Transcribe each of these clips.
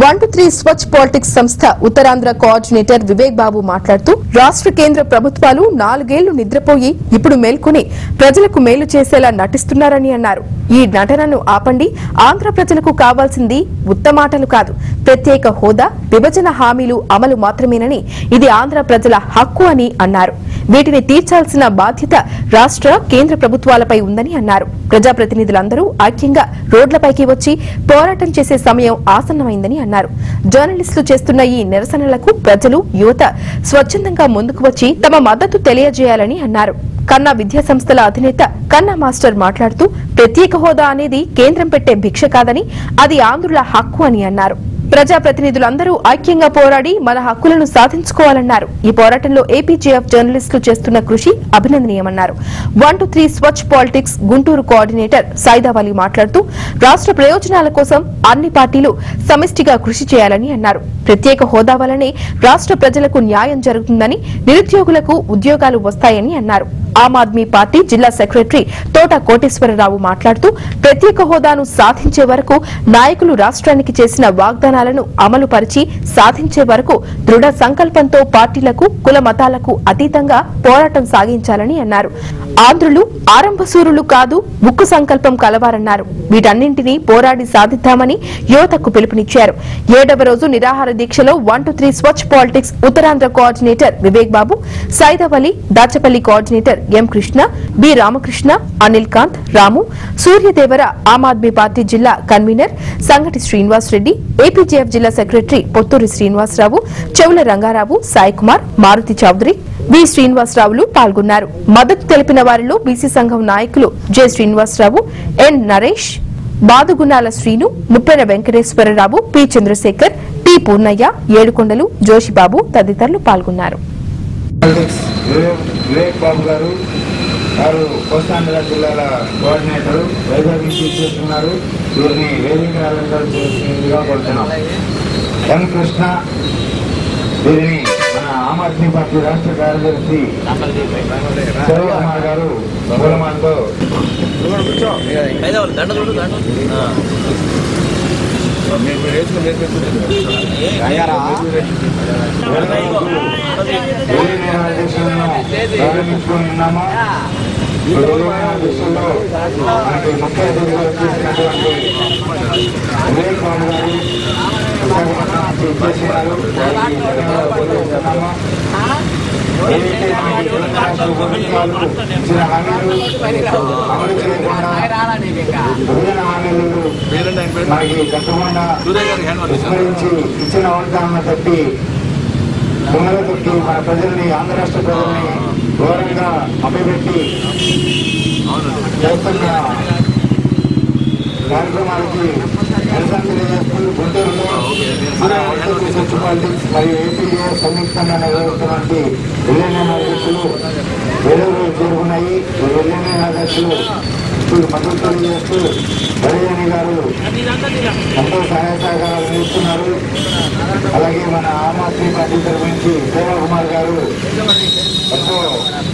One two three Swachh politics సంస్థ Uttarandhra coordinator Vivek బాబు మాట్లాడుతూ రాష్ట్ర కేంద్ర ప్రభుత్వాలు నాలుగేళ్ళు నిద్రపోయి ఇప్పుడు మేల్కొని ప్రజలకు మేలు చేసేలా నటిస్తున్నారని అన్నారు. ఈ నటనను ఆపండి. ఆంధ్ర ప్రజలకు కావాల్సింది ఉత్తమాటలు కాదు. ప్రత్యేక హోదా విభజన హామీలు అమలు మాత్రమేనని ఇది ఆంధ్ర ప్రజల హక్కు అని అన్నారు. వీటిని తీర్చాల్సిన బాధ్యత రాష్ట్ర కేంద్ర ప్రభుత్వాలపై ఉందని అన్నారు. ప్రజాప్రతినిధులందరూ ఐక్యంగా రోడ్లపైకి వచ్చి పోరాటం చేసే సమయం ఆసన్నమైందని అన్నారు. జర్నలిస్టులు చేస్తున్న ఈ నిరసనలకు ప్రజలు యువత స్వచ్ఛందంగా ముందుకు వచ్చి తమ మద్దతు తెలియజేయాలని అన్నారు. కన్నా విద్యా సంస్థల అధినేత కన్నా మాస్టర్ మాట్లాడుతూ ప్రత్యేక హోదా అనేది కేంద్రం పెట్టే భిక్ష కాదని అది ఆంధ్రుల హక్కు అని అన్నారు. ప్రజాప్రతినిధులందరూ ఐక్యంగా పోరాడి మన హక్కులను సాధించుకోవాలన్నారు. ఈ పోరాటంలో ఏపీజేఎఫ్ జర్నలిస్టులు చేస్తున్న కృషి అభినందనీయమన్నారు. One two three Swachh politics Guntur coordinator Saidavali మాట్లాడుతూ రాష్ట్ర ప్రయోజనాల కోసం అన్ని పార్టీలు సమిష్టిగా కృషి చేయాలని అన్నారు. ప్రత్యేక హోదా వలనే రాష్ట్ర ప్రజలకు న్యాయం జరుగుతుందని నిరుద్యోగులకు ఉద్యోగాలు వస్తాయని అన్నారు. ఆమ్ ఆద్మీ పార్టీ జిల్లా సెక్రటరీ తోట కోటేశ్వరరావు మాట్లాడుతూ ప్రత్యేక హోదాను సాధించే వరకు నాయకులు రాష్ట్రానికి చేసిన వాగ్దానాలను అమలు పరిచి సాధించే వరకు దృఢ సంకల్పంతో పార్టీలకు కుల మతాలకు అతీతంగా పోరాటం సాగించాలని అన్నారు. ఆంధ్రులు ఆరంభసూరులు కాదు ముక్కు సంకల్పం కలవారన్నారు. వీటన్నింటినీ పోరాడి సాధిద్దామని యువతకు పిలుపునిచ్చారు. ఏడవ రోజు నిరాహార దీక్షలో one two three Swachh politics Uttarandhra coordinator Vivek Babu Saidavali Dachepalli coordinator M Krishna B Ramakrishna Anil Kanth Ramu Suryadevara Aam Aadmi party జిల్లా కన్వీనర్ సంగటి శ్రీనివాస్ రెడ్డి ఏపీజేఎఫ్ జిల్లా సెక్రటరీ పొత్తూరి శ్రీనివాసరావు చెవుల రంగారావు సాయికుమార్ మారుతి చౌదరి బి శ్రీనివాసరావులు పాల్గొన్నారు. మద్దతు తెలిపిన వారిలో బీసీ సంఘం నాయకులు J Srinivasarao N Naresh Badugunala Srinu Muppena Venkateswararao P Chandrasekhar Purnaiah Yedukondalu Joshibabu తదితరులు పాల్గొన్నారు. వారు కోస్తాంధ్ర జిల్లాల కోఆర్డినేటర్ వైజాగ్ నుంచి చేస్తున్నారు వీరిని వేదిక అలంకరణ చేసినదిగా కోరుతున్నాం ఎం కృష్ణ వీరిని మన ఆమ్ ఆద్మీ పార్టీ రాష్ట్ర కార్యదర్శి శివకుమార్ గారు పూలమాలతో ఐదవ దండ విషయంలో మనకి ముఖ్య అతిథిగా గారు విశాఖపట్నం వారికి ధన్యవాదాలు. ఏదైతే మనకి కేంద్ర రాష్ట్ర ఇచ్చిన హామీలు అమలు చేయకుండా విభజన మనకి కట్టకుండా విస్మరించి ఇచ్చిన వాగ్దానాలను తప్పి దొంగల మన ప్రజల్ని ఆంధ్ర రాష్ట్ర ప్రజల్ని ఘోరంగా అమ్మిపెట్టి చేస్తున్న కార్యక్రమాలకి గుంటూరులో పాలిటిక్స్ మరియు ఏపీఏ సంయుక్తంగా నిర్వహిస్తున్నటువంటి విలీన అధ్యక్షులు వేలూరు చేరుకున్నాయి విలీన అధ్యక్షులు ఇప్పుడు మద్దతు తెలియజేస్తూ బలిజని గారు ఎంతో సహాయ సహకారాలు అందిస్తున్నారు అలాగే మన ఆమ్ ఆద్మీ పార్టీ తరఫు నుంచి కుమార్ గారు ఎంతో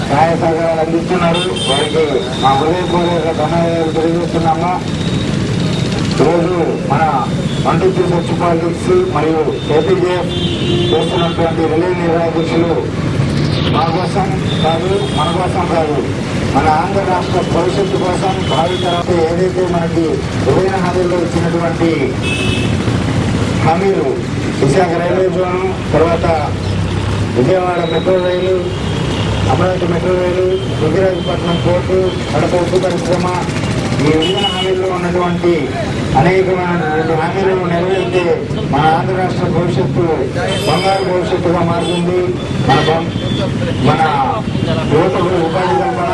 సహాయ సహకారాలు అందిస్తున్నారు వారికి మా హృదయపూర్వక ధన్యవాదాలు. తెలియజేస్తున్నాము ఈరోజు మన మంటూ స్వచ్ఛ పాలిటిక్స్ మరియు ఏపీజేఎఫ్ చేస్తున్నటువంటి రిలే నిర్వాహకులు మా కోసం కాదు మన కోసం కాదు. మన ఆంధ్ర రాష్ట్ర భవిష్యత్తు కోసం భావి తర్వాత ఏదైతే మనకి ఉదయన హామీల్లో ఇచ్చినటువంటి హామీలు విశాఖ రైల్వే జోన్ తర్వాత Vijayawada metro rail Amaravati metro rail Vijayarajapatnam port Kadapa ఉప్పు పరిశ్రమ ఈ విభజన హామీల్లో ఉన్నటువంటి అనేకమైనటువంటి హామీలను నెరవేరితే మన ఆంధ్ర రాష్ట్ర భవిష్యత్తు బంగారు భవిష్యత్తుగా మారుతుంది. మన మన యువతకు ఉపాధి కల్పన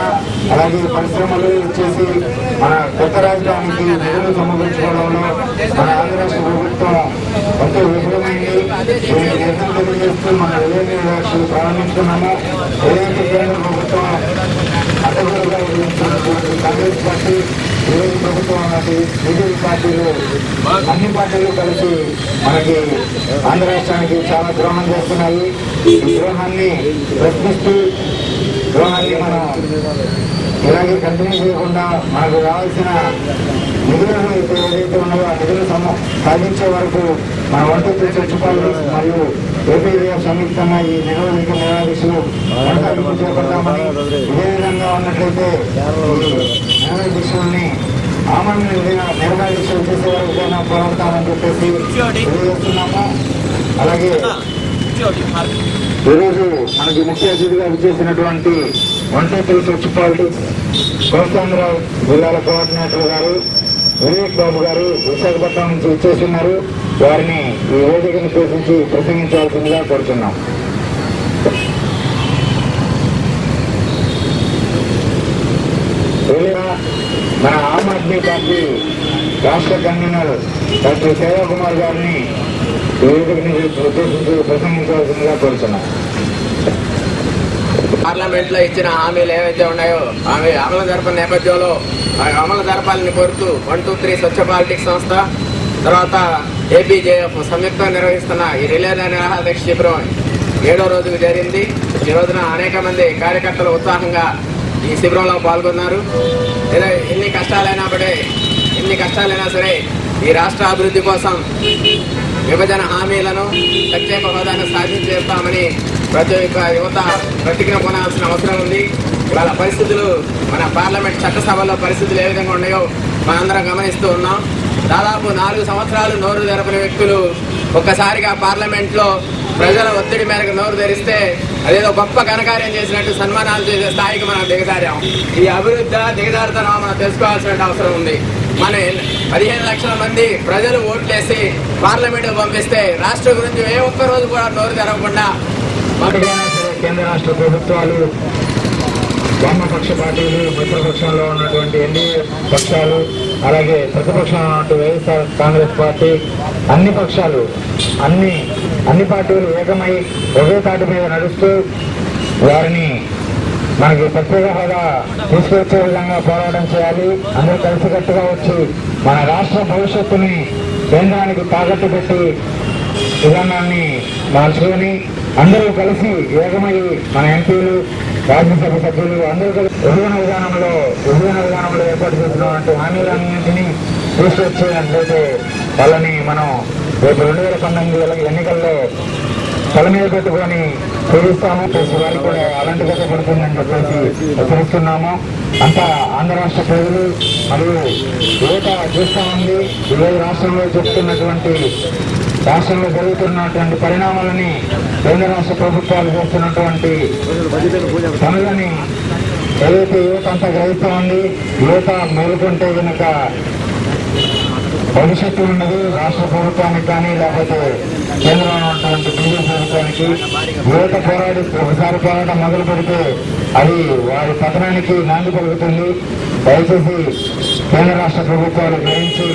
అలాగే పరిశ్రమలు వచ్చేసి మన కొత్త రాజధానికి నిధులు సమకూర్చుకోవడంలో మన ఆంధ్ర రాష్ట్ర ప్రభుత్వం ఎంతో విఫలమైంది. దీనికి నిరసన తెలియజేస్తూ మన రిలయన్స్ రాష్ట్రాలు ప్రారంభించుకున్నాము. ఏదైతే కేంద్ర ప్రభుత్వం అడ్డగోలుగా కాంగ్రెస్ పార్టీ విరోధి ప్రభుత్వం అన్నది బీజేపీ పార్టీలు అన్ని పార్టీలు కలిసి మనకి ఆంధ్ర రాష్ట్రానికి చాలా ద్రోహం చేస్తున్నాయి ఈ ద్రోహాన్ని ప్రశ్నిస్తూ ద్రోహాన్ని మనం ఇలాగే కంటిన్యూ చేయకుండా మనకు కావాల్సిన నిధులను ఇప్పుడు ఏదైతే ఉన్నాయో ఆ నిధులు సమ- సాధించే వరకు మన వంట చర్చపాలు మరియు ఏపీఎఫ్ సంయుక్తంగా ఈ నిరోధక న్యాయాధీశులు కొనసాగింపు చేపడతామని ఇదే విధంగా ఉన్నట్లయితే న్యాయాధీశుల్ని నిరోధీక్షల్ని ఆమరణ నిరాదీక్షలు చేసే వరకు పోరాడతామని చెప్పేసి తెలియజేస్తున్నాము. అలాగే ఈరోజు మనకి ముఖ్య అతిథిగా విచ్చేసినటువంటి వంటపల్లి మున్సిపాలిటీ కోస్తాంధ్రరావు జిల్లాల కోఆర్డినేటర్ గారు వివేక్ బాబు గారు విశాఖపట్నం నుంచి విచ్చేస్తున్నారు. వారిని ఈ వేదికను ఉద్దేశించి ప్రసంగించాల్సిందిగా కోరుతున్నాం తొలిగా మన పార్టీ రాష్ట్ర కన్వీనర్ డాక్టర్ సేవాకుమార్ గారిని ఈ వేదికని ఉద్దేశించి ప్రసంగించవలసిందిగా పార్లమెంట్లో ఇచ్చిన హామీలు ఏవైతే ఉన్నాయో అవి అమలు జరపని నేపథ్యంలో అమలు జరపాలని కోరుతూ one two three Swachh politics సంస్థ తర్వాత ఏపీజేఎఫ్ సంయుక్తంగా నిర్వహిస్తున్న ఈ రిలే నిరాహార శిబిరం ఏడో రోజుకు జరిగింది. ఈ రోజున అనేక మంది కార్యకర్తలు ఉత్సాహంగా ఈ శిబిరంలో పాల్గొన్నారు. ఏదో ఎన్ని కష్టాలైనా పడే ఎన్ని కష్టాలైనా సరే ఈ రాష్ట్ర అభివృద్ధి కోసం విభజన హామీలను ప్రత్యేక హోదాను సాధించేస్తామని ప్రతి ఒక్క యువత ప్రతిజ్ఞ కొనాల్సిన అవసరం ఉంది. ఇవాళ పరిస్థితులు మన పార్లమెంట్ చట్టసభలో పరిస్థితులు ఏ విధంగా ఉన్నాయో మనందరం గమనిస్తూ ఉన్నాం. దాదాపు నాలుగు సంవత్సరాలు నోరు తెరపని వ్యక్తులు ఒక్కసారిగా పార్లమెంట్లో ప్రజల ఒత్తిడి మేరకు నోరు తెరిస్తే అదేదో గొప్ప ఘనకార్యం చేసినట్టు సన్మానాలు చేసే స్థాయికి మనం దిగజారాం. ఈ అభివృద్ధి దిగజారుతనం మనం తెలుసుకోవాల్సిన అవసరం ఉంది. మన పదిహేను లక్షల మంది ప్రజలు ఓట్లేసి పార్లమెంట్ పంపిస్తే రాష్ట్రం గురించి ఏ ఒక్క రోజు కూడా నోరు తెరవకుండా కేంద్ర రాష్ట్ర ప్రభుత్వాలు వామపక్ష పార్టీలు మిత్రపక్షంలో ఉన్నటువంటి ఎన్ని పక్షాలు అలాగే ప్రతిపక్షం అటు వైఎస్ఆర్ కాంగ్రెస్ పార్టీ అన్ని పక్షాలు అన్ని అన్ని పార్టీలు ఏకమై ఒకే తాటి మీద నడుస్తూ వారిని మనకి ప్రత్యేక హోదా తీసుకొచ్చే విధంగా పోరాటం చేయాలి. అందరూ కలిసికట్టుగా వచ్చి మన రాష్ట్ర భవిష్యత్తుని కేంద్రానికి తాకట్టు పెట్టి విధానాన్ని మార్చుకొని అందరూ కలిసి ఏకమై మన ఎంపీలు రాజ్యసభ సభ్యులు అందరూ కలిసి విభజన విధానంలో విభజన విధానంలో ఏర్పాటు చేసినటువంటి హామీలన్నింటినీ తీసుకొచ్చేటట్లయితే వాళ్ళని మనం రేపు రెండు వేల పంతొమ్మిది ఎన్నికల్లో తల మీద పెట్టుకొని చూపిస్తాము చేసి వారికి కూడా అలాంటి గత పడుతుందని చెప్పేసి హెచ్చరిస్తున్నాము అంతా ఆంధ్ర రాష్ట్ర ప్రజలు మరియు యువత చూస్తా ఉంది. ఈరోజు రాష్ట్రంలో చెప్తున్నటువంటి రాష్ట్రంలో జరుగుతున్నటువంటి పరిణామాలని కేంద్ర రాష్ట్ర ప్రభుత్వాలు చేస్తున్నటువంటి పనులని ఏదైతే యువత అంతా గ్రహిస్తా ఉంది యువత మేలుకుంటే కనుక భవిష్యత్తు ఉన్నది రాష్ట్ర ప్రభుత్వానికి కానీ లేకపోతే కేంద్రంలో ఉన్నటువంటి బీజేపీ ప్రభుత్వానికి యువత పోరాడి ఒకసారి పోరాటం మొదలు పెడితే అది వారి పతనానికి నాంది పలుకుతుంది. దయచేసి కేంద్ర రాష్ట్ర ప్రభుత్వాలు గ్రహించి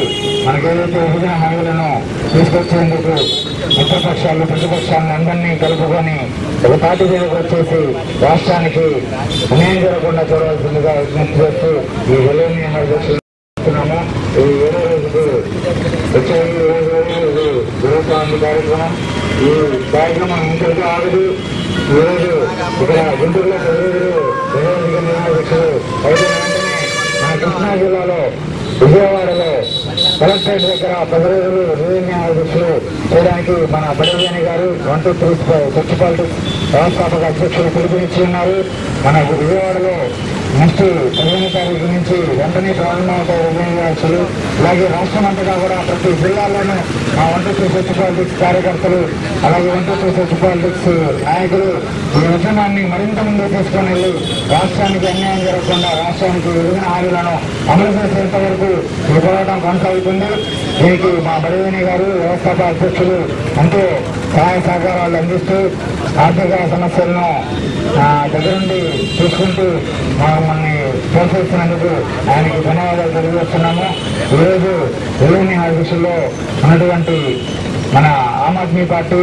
మనకేదైతే విభజన హామీలను తీసుకొచ్చేందుకు మిత్రపక్షాలు ప్రతిపక్షాలను అందరినీ కలుపుకొని ఒక పార్టీ మీదకి వచ్చేసి రాష్ట్రానికి అన్యాయం జరగకుండా చూడవలసిందిగా విజ్ఞప్తి చేస్తూ ఈ విలువని చేస్తున్నాము వచ్చే ఈ కార్యక్రమం ఈ కార్యక్రమం ఇంతటితో ఆగదు ఈ రోజు ఇక్కడ గుంటూరులో ప్రజలు నిరోధక మన కృష్ణా జిల్లాలో విజయవాడలో కలెక్టరేట్ దగ్గర పది రోజులు నిర్ణయాధ్యక్షులు చేయడానికి మన బడవేణి గారు వన్ టూ త్రీ మున్సిపాలిటీ వ్యవస్థాపక అధ్యక్షులు పిలుపునిచ్చి ఉన్నారు మన విజయవాడలో నెక్స్ట్ పదిహేను తారీఖు నుంచి వెంటనే ప్రారంభమవుతాయి విజయోత్సవాలు అలాగే రాష్ట్రం అంతటా కూడా ప్రతి జిల్లాల్లోనూ మా వన్ స్వచ్ఛ పాలిటిక్స్ కార్యకర్తలు అలాగే వంట స్వచ్ఛ పాలిటిక్స్ నాయకులు ఈ ఉద్యమాన్ని మరింత ముందుకు తీసుకొని వెళ్ళి రాష్ట్రానికి అన్యాయం జరగకుండా రాష్ట్రానికి విభజన హామీలను అమలు చేసేంత వరకు ఈ పోరాటం కొనసాగుతుంది. దీనికి మా బడివేణి గారు వ్యవస్థాపక అధ్యక్షులు ఎంతో సహాయ సహకారాలు అందిస్తూ ఆర్థిక సమస్యలను దగ్గరుండి చూసుకుంటూ మమ్మల్ని ప్రోత్సహిస్తున్నందుకు ఆయనకి ధన్యవాదాలు తెలియజేస్తున్నాము. ఈరోజు విలువని ఆఫీసులో ఉన్నటువంటి మన ఆమ్ ఆద్మీ పార్టీ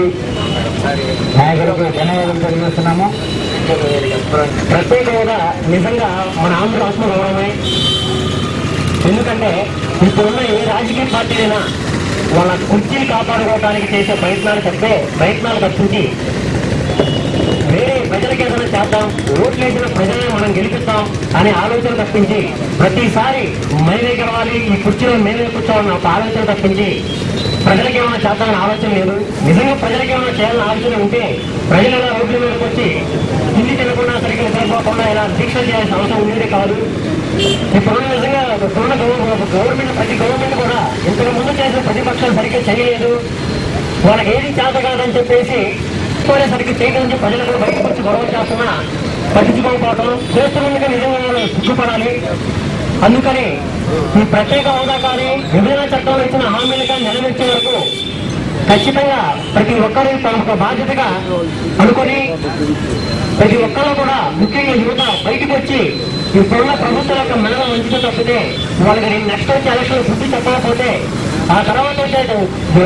నాయకులకు ధన్యవాదాలు తెలియజేస్తున్నాము. ప్రత్యేక హోదా నిజంగా మన ఆంధ్ర రాష్ట్ర గౌరవమే. ఎందుకంటే ఇప్పుడున్న ఏ రాజకీయ పార్టీలైనా వాళ్ళ కుర్చీని కాపాడుకోవడానికి చేసే ప్రయత్నాలు తప్పే ప్రయత్నాలు తప్పించి వేరే చేద్దాం. ఓట్లు వేసిన మనం గెలిపిస్తాం అనే ఆలోచన తప్పించి ప్రతిసారి మేమే గెలవాలి ఈ కుర్చీలో మేమే కూర్చోవాలని ఒక ఆలోచన తప్పించి ప్రజలకు ఏమైనా చేద్దామని ఆలోచన లేదు. నిజంగా ప్రజలకు ఏమైనా చేయాలని ఆలోచన ఉంటే ప్రజలు ఎలా రోడ్ల మీదకి వచ్చి తిండి తినకుండా సరిగ్గా నిద్రపోకుండా ఇలా దీక్ష చేయాల్సిన అవసరం ఉండేది కాదు. ఇప్పుడు నిజంగా ఇప్పుడున్న గవ- గవర్నమెంట్ ప్రతి గవర్నమెంట్ కూడా ఇంతకు ముందు చేసిన ప్రతిపక్షాలు సరిగ్గా చేయలేదు. వాళ్ళకి ఏది చేత కాదని చెప్పేసి కూడా చేయడం చేయడానికి ప్రజలు కూడా బయటకు వచ్చి గొడవ చేస్తున్నా పట్టించుకోకపోవటం చేస్తున్నందుకు నిజంగా సిగ్గుపడాలి అందుకని ఈ ప్రత్యేక హోదా కానీ విభజన చట్టంలో ఇచ్చిన హామీలు కానీ నెరవేర్చే వరకు ఖచ్చితంగా ప్రతి ఒక్కరూ తమ బాధ్యతగా అనుకొని ప్రతి ఒక్కరు కూడా ముఖ్యంగా యువత బయటకు వచ్చి ఇప్పుడున్న ప్రభుత్వం యొక్క మెడల వంచితే తప్పితే వాళ్ళకి నెక్స్ట్ వచ్చే ఎలక్షన్ శుద్ధి చెప్పకపోతే ఆ తర్వాత వచ్చే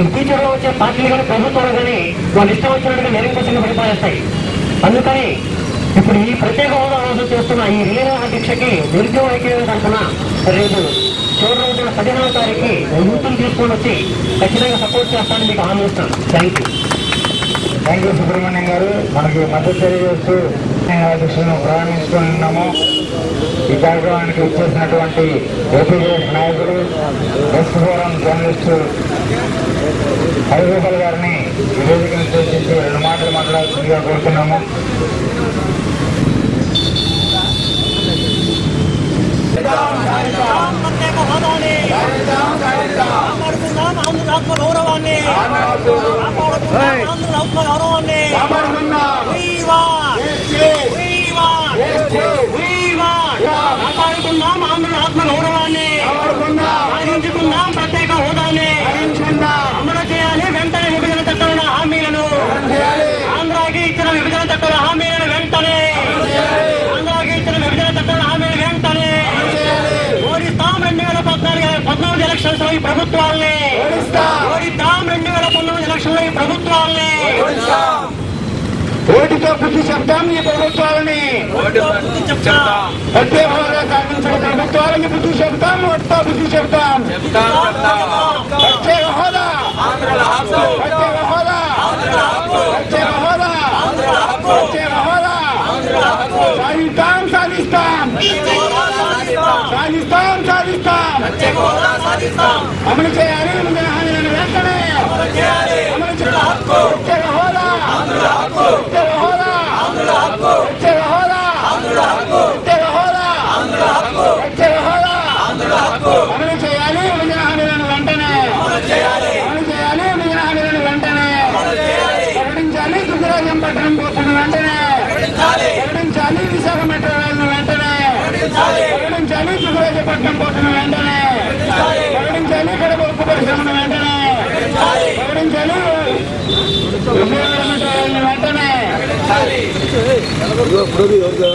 ఫ్యూచర్లో వచ్చే పార్టీలు కానీ ప్రభుత్వాలు కానీ వాళ్ళు ఇష్టం వచ్చినట్టుగా నిరంకుశంగా పడిపోయేస్తాయి అందుకని ఇప్పుడు ఈ ప్రత్యేక హోదా రోజు చేస్తున్న ఈ రిలీన దీక్షకి నిరుద్యోగ ఐక్యం తరఫున రేపు చివరి రోజున పదిహేనవ తారీఖు యూత్ని తీసుకొని వచ్చి ఖచ్చితంగా సపోర్ట్ చేస్తానని మీకు హామీ ఇస్తాను. Thank you thank you Subrahmanyam garu. మనకి మద్దతు తెలియజేస్తూ అధ్యక్షులను ప్రారంభించుకున్నాము ఈ కార్యక్రమానికి ఇచ్చేసినటువంటి ఏపీఎఫ్ నాయకులు ఎస్ ఫోరం జర్నలిస్ట్ హరిగోపాల్ గారిని నివేదికను ఉద్దేశించి రెండు మాటలు మాట్లాడుతుందిగా కోరుతున్నాము. గౌరవాన్ని కాపాడుకుందాం ఆంధ్ర ఆత్మ గౌరవాన్ని సాధించుకుందాం ప్రత్యేక హోదాని అమలు చేయాలి. వెంటనే విభజన చట్టంలో హామీలను ఆంధ్రాకి ఇచ్చిన విభజన చట్టంలో హామీలను వెంటనే ఆంధ్రాకి ఇచ్చిన విభజన చట్టంలో హామీలు వెంటనే ఓడిస్తాం రెండు వేల పద్నాలుగు పద్నాలుగు ఎలక్షన్స్లో ఈ ప్రభుత్వాల్ని ఓడిస్తాం. రెండు వేల పంతొమ్మిది ఎలక్షన్లో ఈ ప్రభుత్వాల్ని ఓటితో బుద్ధి చెప్తాం ఈ ప్రభుత్వాలని బుద్ధి చెప్తాం ప్రత్యేక హోదా సాధించిన ప్రభుత్వాలకి బుద్ధి చెప్తాం ఓటితో బుద్ధి చెప్తాం ప్రత్యేక హోదా ప్రత్యేక హోదా ప్రత్యేక హోదా ప్రత్యేక హోదా సాధిస్తాం సాధిస్తాం సాధిస్తాం సాధిస్తాం అమలు చేయాలి విభజన హామీలను వెంటనే అమలు చేయాలి ప్రత్యేక హోదా ప్రత్యేక హోదా ప్రత్యేక హోదా ప్రత్యేక హోదా ప్రత్యేక హోదా అమలు చేయాలి విభజన హామీలను వెంటనే. అమలు చేయాలి విభజన హామీలను వెంటనే ప్రకటించాలి సుబ్బరాజం పట్టణం పోతున్న వెంటనే ప్రకటించాలి విశాఖ మెట్రో రైలును వెంటనే ప్రకటించాలి సుబ్బరాజపట్నం పోతున్న వెంటనే ప్రకటించాలి కడప ఉప్పు పరిశ్రమను వెంటనే ప్రకటించాలి 이거 무릎이 여기가.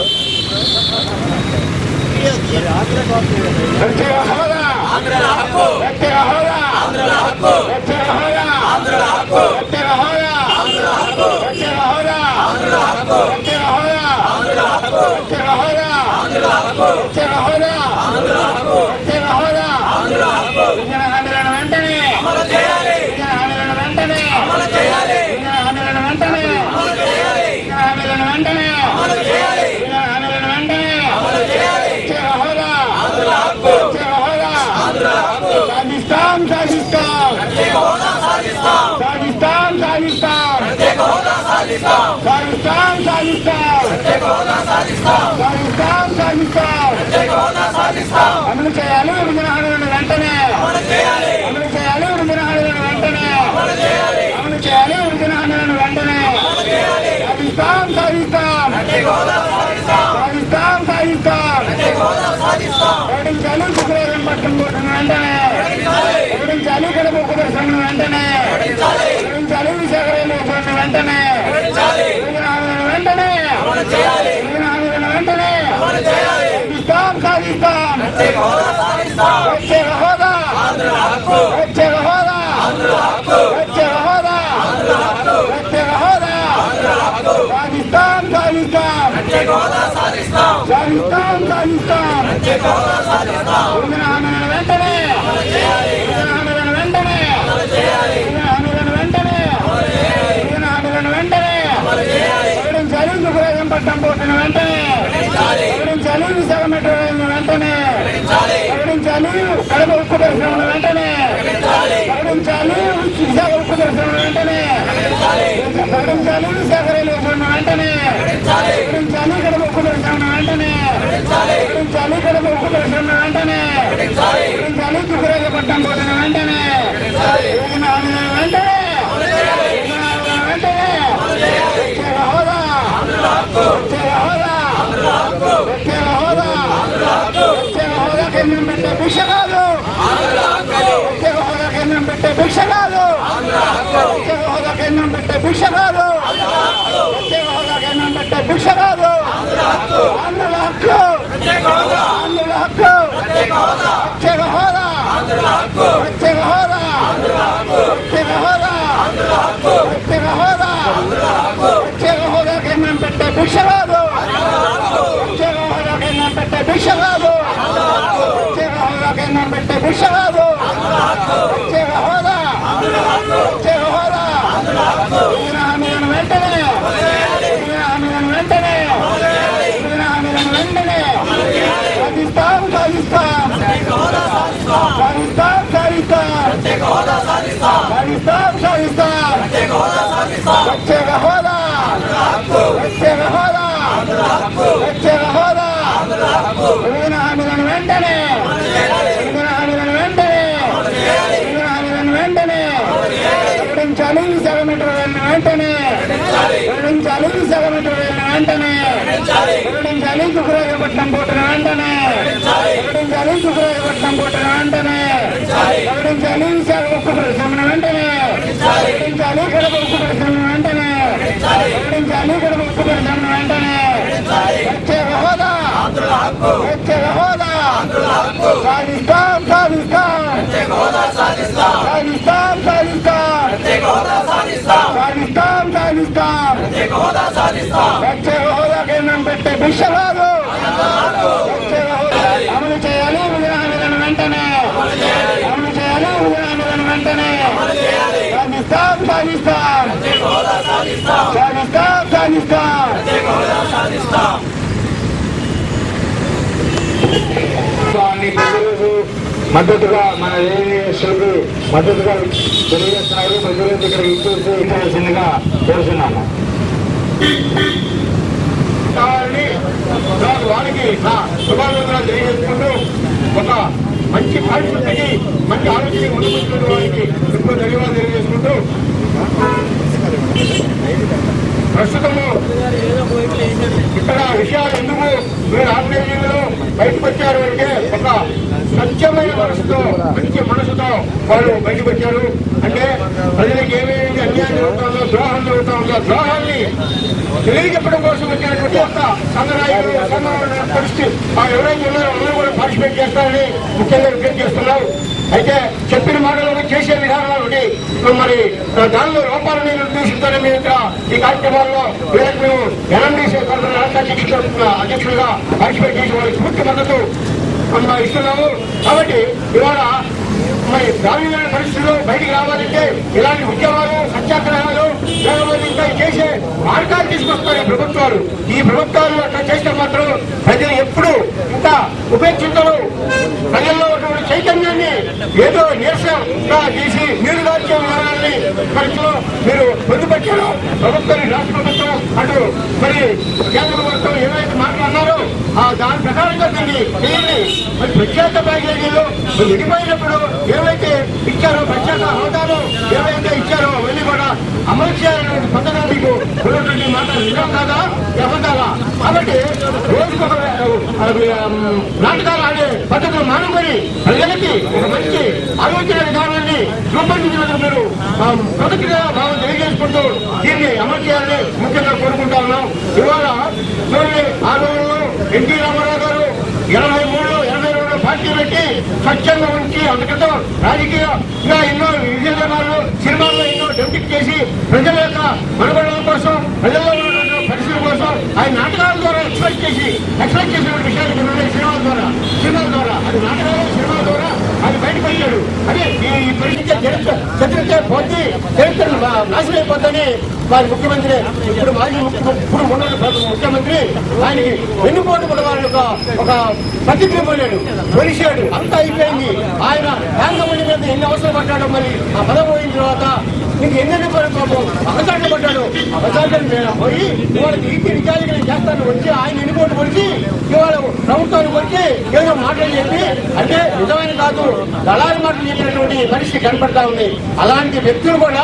백태가 하라! 안드라 하고! 백태가 하라! 안드라 하고! 백태가 하라! 안드라 하고! 백태가 하라! 안드라 하고! 백태가 하라! 안드라 하고! 백태가 하라! 안드라 하고! 백태가 하라! 안드라 하고! 백태가 하라! 안드라 하고! 백태가 하라! 안드라 하고! 백태가 하라! సాధిస్తాం సాధిస్తాం. సాధిస్తాం అంతే హోదా సాధిస్తాం. సాధిస్తాం సాధిస్తాం అంతే హోదా సాధిస్తాం అమలు చేయాలి విభజన హామీలను వెంటనే. అమలు చేయాలి అమలు చేయాలి విభజన హామీలను వెంటనే. అమలు చేయాలి అమలు చేయాలి విభజన హామీలను వెంటనే. అమలు చేయాలి సాధిస్తాం సాధిస్తాం. అంతే హోదా సాధిస్తాం సాధిస్తాం. సాధిస్తాం అంతే హోదా సాధిస్తాం ప్రకటించాలి శుక్రవారం పట్టణం కోసం వెంటనే. ప్రకటించాలి కడప ఉపదర్శనం వెంటనే. ప్రకటించాలి వెంటనే. వెంటనే. వెంటనే. పాకిస్తాన్ ఖాలిస్తాన్ వచ్చే హోదా వచ్చే హోదా. వచ్చే హోదా. వచ్చే హోదా. పాకిస్తాన్ ఖాలిస్తాన్ ఖాలిస్తాన్ ఖాలిస్తాన్ వెంటనే. పట్టం పోతున్న వెంటనే ప్రకటించాలి విశాఖ మెట్రో వెంటనే ప్రకటించాలి కడప ఉక్కు పరిశ్రమల వెంటనే ప్రకటించాలి విశాఖ ఉక్కు పరిశ్రమల వెంటనే ప్రకటించాలి విశాఖ రైల్వే జోన్ వెంటనే ప్రకటించాలి కడప ఉక్కు పరిశ్రమల వెంటనే ప్రకటించాలి కడప ఉక్కు పరిశ్రమల వెంటనే ప్రకటించాలి తుకురేగ పట్టం పోతున్న వెంటనే వెంటనే ప్రత్యేక హోదా ప్రత్యేక హోదా ప్రత్యేక హోదా కేంద్రం పెట్టే భిక్ష కాదు ప్రత్యేక హోదా కేంద్రం పెట్టే భిక్ష కాదు ప్రత్యేక హోదా కేంద్రం పెట్టే భిక్ష కాదు ప్రత్యేక హోదా ప్రత్యేక హోదా విభజన హామీలను వెంటనే విభజన హామీలను వెంటనే విభజన హామీలను వెంటనే సాధిస్తాం సాధిస్తాం సాధిస్తాం సాధిస్తాం సాధిస్తాం సాధిస్తాం ప్రత్యేక హోదా ప్రత్యేక హోదా ప్రత్యేక హోదా విభజన హామీలను వెంటనే విభజన హామీలను వెంటనే విభజన హామీలను వెంటనే ప్రకటించాలి విశాఖ మెట్రో రైలును వెంటనే ప్రకటించాలి విశాఖ మెట్రో రైలును వెంటనే ప్రకటించాలి తుకురాజపట్నం పోటును వెంటనే ప్రకటించాలి తుకురాజపట్నం పోటును వెంటనే ప్రకటించాలి విశాఖ ఉక్కు పరిశ్రమను వెంటనే ప్రకటించాలి కడప ఉక్కు పరిశ్రమను వెంటనే ప్రకటించాలి కడప ఉక్కు పరిశ్రమను వెంటనే ప్రత్యేక హోదా. సాధిస్తాం. సాధిస్తాం. సాధిస్తాం. సాధిస్తాం. సాధిస్తాం. సాధిస్తాం. ప్రత్యేక హోదా కేంద్రం పెట్టే భిక్ష కాదు ప్రత్యేక హోదా అమలు చేయాలి హామీలను వెంటనే. అమలు చేయాలి. హామీలను వెంటనే. సాధిస్తాం. సాధిస్తాం. సాధిస్తాం. సాధిస్తాం. అన్ని ప్రజలకు మద్దతుగా మన ఏఎస్లకు మద్దతుగా తెలియజేస్తున్నారు. ప్రజలు ఇక్కడ ఇచ్చేసి ఇవ్వాల్సిందిగా కోరుతున్నాము వారికి నా శుభాకాంక్షలు తెలియజేసుకుంటూ ఒక మంచి పరిస్థితికి మంచి ఆలోచన ముందుకు వారికి ఎంతో ధన్యవాదాలు తెలియజేసుకుంటూ ప్రస్తుతము ఇక్కడ విషయాలు ఎందుకు మీరు ఆర్గనైజింగ్లో బయటకు వచ్చారు అంటే ఒక స్వచ్ఛమైన మనసుతో మంచి మనసుతో వాళ్ళు బయటకు వచ్చారు అంటే ప్రజలకు ఏమేమి అన్యాయం జరుగుతుందో ద్రోహం జరుగుతుందో ద్రోహాన్ని తెలియజెప్పడం కోసం వచ్చినటువంటి ఒక సంఘ పరిస్థితి ఆ ఎవరైతే ఉన్నారో అందరూ కూడా పార్టిసిపేట్ చేస్తారని ముఖ్యంగా విజ్ఞప్తి చేస్తున్నారు అయితే చెప్పిన మాటలను చేసే విధానాలు ఒకటి మరి దానిలో లోపాలని నిర్దేశించాలని మేము ఇక్కడ ఈ కార్యక్రమాల్లో వీళ్ళకి మేము ఎన్ఎండిసి రాష్ట్ర అధ్యక్షుడు అధ్యక్షులుగా పార్టిసిపేట్ చేసి వాళ్ళకి పూర్తి మద్దతు ఇస్తున్నాము. కాబట్టి ఇవాళ మరి గ్రామీణ పరిస్థితుల్లో బయటికి రావాలంటే ఇలాంటి ఉద్యమాలు సత్యాగ్రహాలు ఇంకా చేసే మార్గాలు తీసుకొస్తారు ఈ ప్రభుత్వాలు. ఈ ప్రభుత్వాలు అట్లా చేస్తే మాత్రం ప్రజలు ఎప్పుడు ఇంత ఉపేక్షించరు. ప్రజల్లో ఉన్నటువంటి చైతన్యాన్ని ఏదో నీరసంగా తీసి నీరు దాల్చే విధానాన్ని పరిస్థితిలో మీరు పొందుపరిచారు. ప్రభుత్వం రాష్ట్ర ప్రభుత్వం అటు మరి కేంద్ర ప్రభుత్వం ఏవైతే మాట్లాడినారో ఆ దాని ప్రకారంగా దీన్ని చేయండి మరి ప్రత్యేక ప్యాకేజీలు విడిపోయినప్పుడు ఏవైతే ఇచ్చారో ప్రత్యేక హోదాలు ఏవైతే ఇచ్చారో అవన్నీ కూడా అమలు చేయాలనే పద్ధతి ఉన్నటువంటి మాట నిజం కాదా? అబద్ధాలా కాబట్టి రోజుకొక నాటకాలు ఆడే పద్ధతులు మానుకొని ప్రజలకి ఒక మంచి ఆలోచన విధానాన్ని రూపొందించినందుకు మీరు మొదటిగా భావం తెలియజేసుకుంటూ దీన్ని అమలు చేయాలని ముఖ్యంగా కోరుకుంటా ఉన్నాం. ఇవాళ చూడండి ఆ రోజుల్లో ఎన్టీ రామారావు గారు ఎనభై మూడు ఎనభై రెండు పార్టీ పెట్టి స్వచ్ఛంగా ఉంచి అందుకంటే రాజకీయంగా ఎన్నో విజయనగరాలు సినిమాల్లో ఎన్నో డెప్యూట్ చేసి ప్రజల యొక్క మనుగడల కోసం ప్రజల్లో ఉన్నటువంటి పరిస్థితుల కోసం ఆయన నాటకాల ద్వారా ఎక్స్పెక్ట్ చేసి ఎక్స్పెక్ట్ చేసిన విషయాలు కొన్ని ఉన్నాయి సినిమాల ద్వారా సినిమాల ద్వారా అది నాటకాలు సినిమాల ద్వారా అది బయటకు వచ్చాడు అదే ఈ పరిస్థితి అయితే చరిత్ర చరిత్ర పోతే చరిత్ర నాశనం అయిపోద్దని వారి ముఖ్యమంత్రి ఇప్పుడు మాజీ ఇప్పుడు ఉన్న ముఖ్యమంత్రి ఆయనకి వెన్నుపోటు కూడా వారి యొక్క ఒక ప్రతిక్రియ పోయాడు పొలిశాడు అంతా అయిపోయింది. ఆయన యాంగమణి మీద ఎన్ని అవసరం పడ్డాడో మరి ఆ పదం పోయిన తర్వాత నీకు ఎన్నెన్ని పాపం అబద్ధాన్ని పడ్డాడు. అబద్ధాన్ని పోయి ఇవాళ నీతి నిజాయితీ చేస్తాను వచ్చి ఆయన ఎన్నుకోటు పొడిచి ఇవాళ ప్రభుత్వానికి వచ్చి ఏదో మాటలు చెప్పి అంటే నిజమైన కాదు దళారి మాటలు చెప్పినటువంటి పరిస్థితి కనపడతా ఉంది. అలాంటి వ్యక్తులు కూడా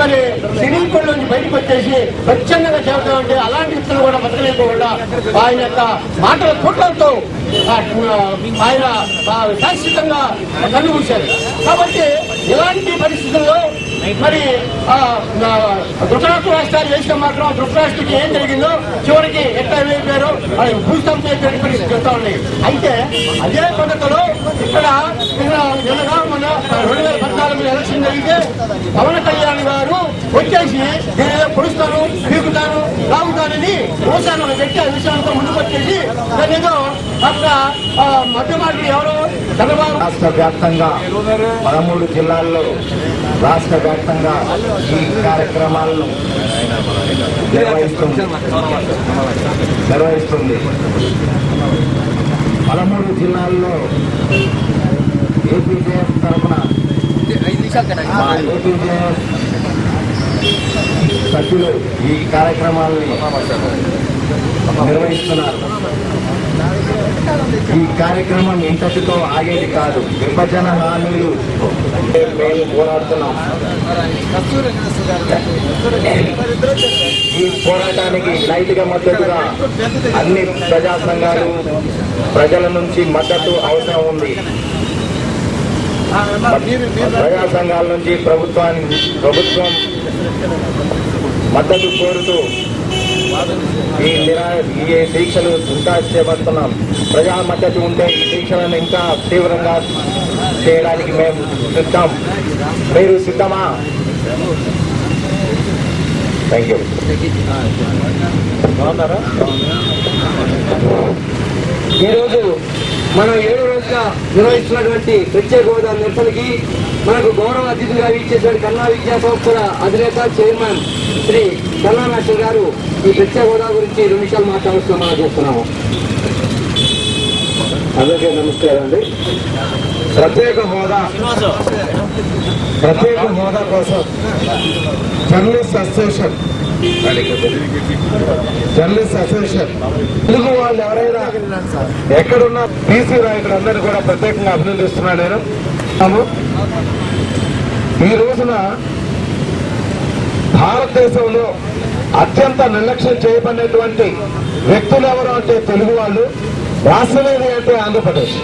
మరి సినీపల్ నుంచి బయటకు వచ్చేసి స్వచ్ఛందంగా చెబుతా ఉంటే అలాంటి వ్యక్తులు కూడా బతకలేకుండా ఆయన యొక్క మాటల కుట్ర ఆ, ఆయన ఆ, శాశ్వతంగా కన్నుమూశారు కాబట్టి ఇలాంటి పరిస్థితుల్లో మరి ఆ, ధృతరాష్ట్ర రాష్ట్రాలు చేస్తే మాత్రం ధృతరాష్ట్రకి ఏం జరిగిందో చివరికి ఎట్లా అయిపోయారో అది భూస్తం అయిపోయిన పరిస్థితి చెప్తా ఉన్నాయి అయితే అదే పద్ధతిలో ఇక్కడ నిన్నగా మన రెండు వేల పద్నాలుగు ఎలక్షన్ జరిగితే పవన్ కళ్యాణ్ గారు వచ్చేసి నేను పొడుస్తాను పీకుతాను లాగుతానని మోసాను వ్యక్తి ఆ విషయాలతో ముందుకు వచ్చేసి దాన్ని ఏదో అక్కడ రాష్ట్ర వ్యాప్తంగా పదమూడు జిల్లాల్లో రాష్ట్ర వ్యాప్తంగా ఈ కార్యక్రమాలను నిర్వహిస్తుంది. నిర్వహిస్తుంది. పదమూడు జిల్లాల్లో ఏపీజేఎఫ్ తరఫున మా ఏపీజేఎఫ్ సభ్యులు ఈ కార్యక్రమాలని నిర్వహిస్తున్నారు. ఈ కార్యక్రమం ఇంతటితో ఆగేది కాదు. విభజన హామీలు. మేము పోరాడుతున్నాం. ఈ పోరాటానికి నైతిక మద్దతుగా అన్ని ప్రజా సంఘాలు ప్రజల నుంచి మద్దతు అవసరం ఉంది. ప్రజా సంఘాల నుంచి ప్రభుత్వానికి ప్రభుత్వం మద్దతు కోరుతూ ఈ నిరా ఈ దీక్షలు ఇంకా చేపడుతున్నాం ప్రజా మద్దతు ఉంటే ఈ దీక్షలను ఇంకా తీవ్రంగా చేయడానికి మేము సిద్ధం. మీరు సిద్ధమా? థ్యాంక్ యూ బాగున్నారా? ఈరోజు మనం ఏడు రోజుగా నిర్వహిస్తున్నటువంటి ప్రత్యేక హోదా నిరసనకి మనకు గౌరవ అతిథిగా ఇచ్చేటువంటి కన్నా విద్యా సంస్థల అధినేత చైర్మన్ శ్రీ కన్నా మాస్టర్ గారు ఈ ప్రత్యేక హోదా గురించి రెండు నిమిషాలు మాట్లాడుతూ మనం చేస్తున్నాము. అందరికీ నమస్కారం అండి. ప్రత్యేక హోదా. ప్రత్యేక హోదా కోసం journalist association. Journalist association. Telugu వాళ్ళు ఎవరైనా ఎక్కడున్న బీసీ నాయకులు అందరినీ కూడా ప్రత్యేకంగా అభినందిస్తున్నాను నేను. ఈ రోజున భారతదేశంలో అత్యంత నిర్లక్ష్యం చేయబడినటువంటి వ్యక్తులు ఎవరు అంటే తెలుగు వాళ్ళు రాష్ట్రం ఏది అంటే ఆంధ్రప్రదేశ్.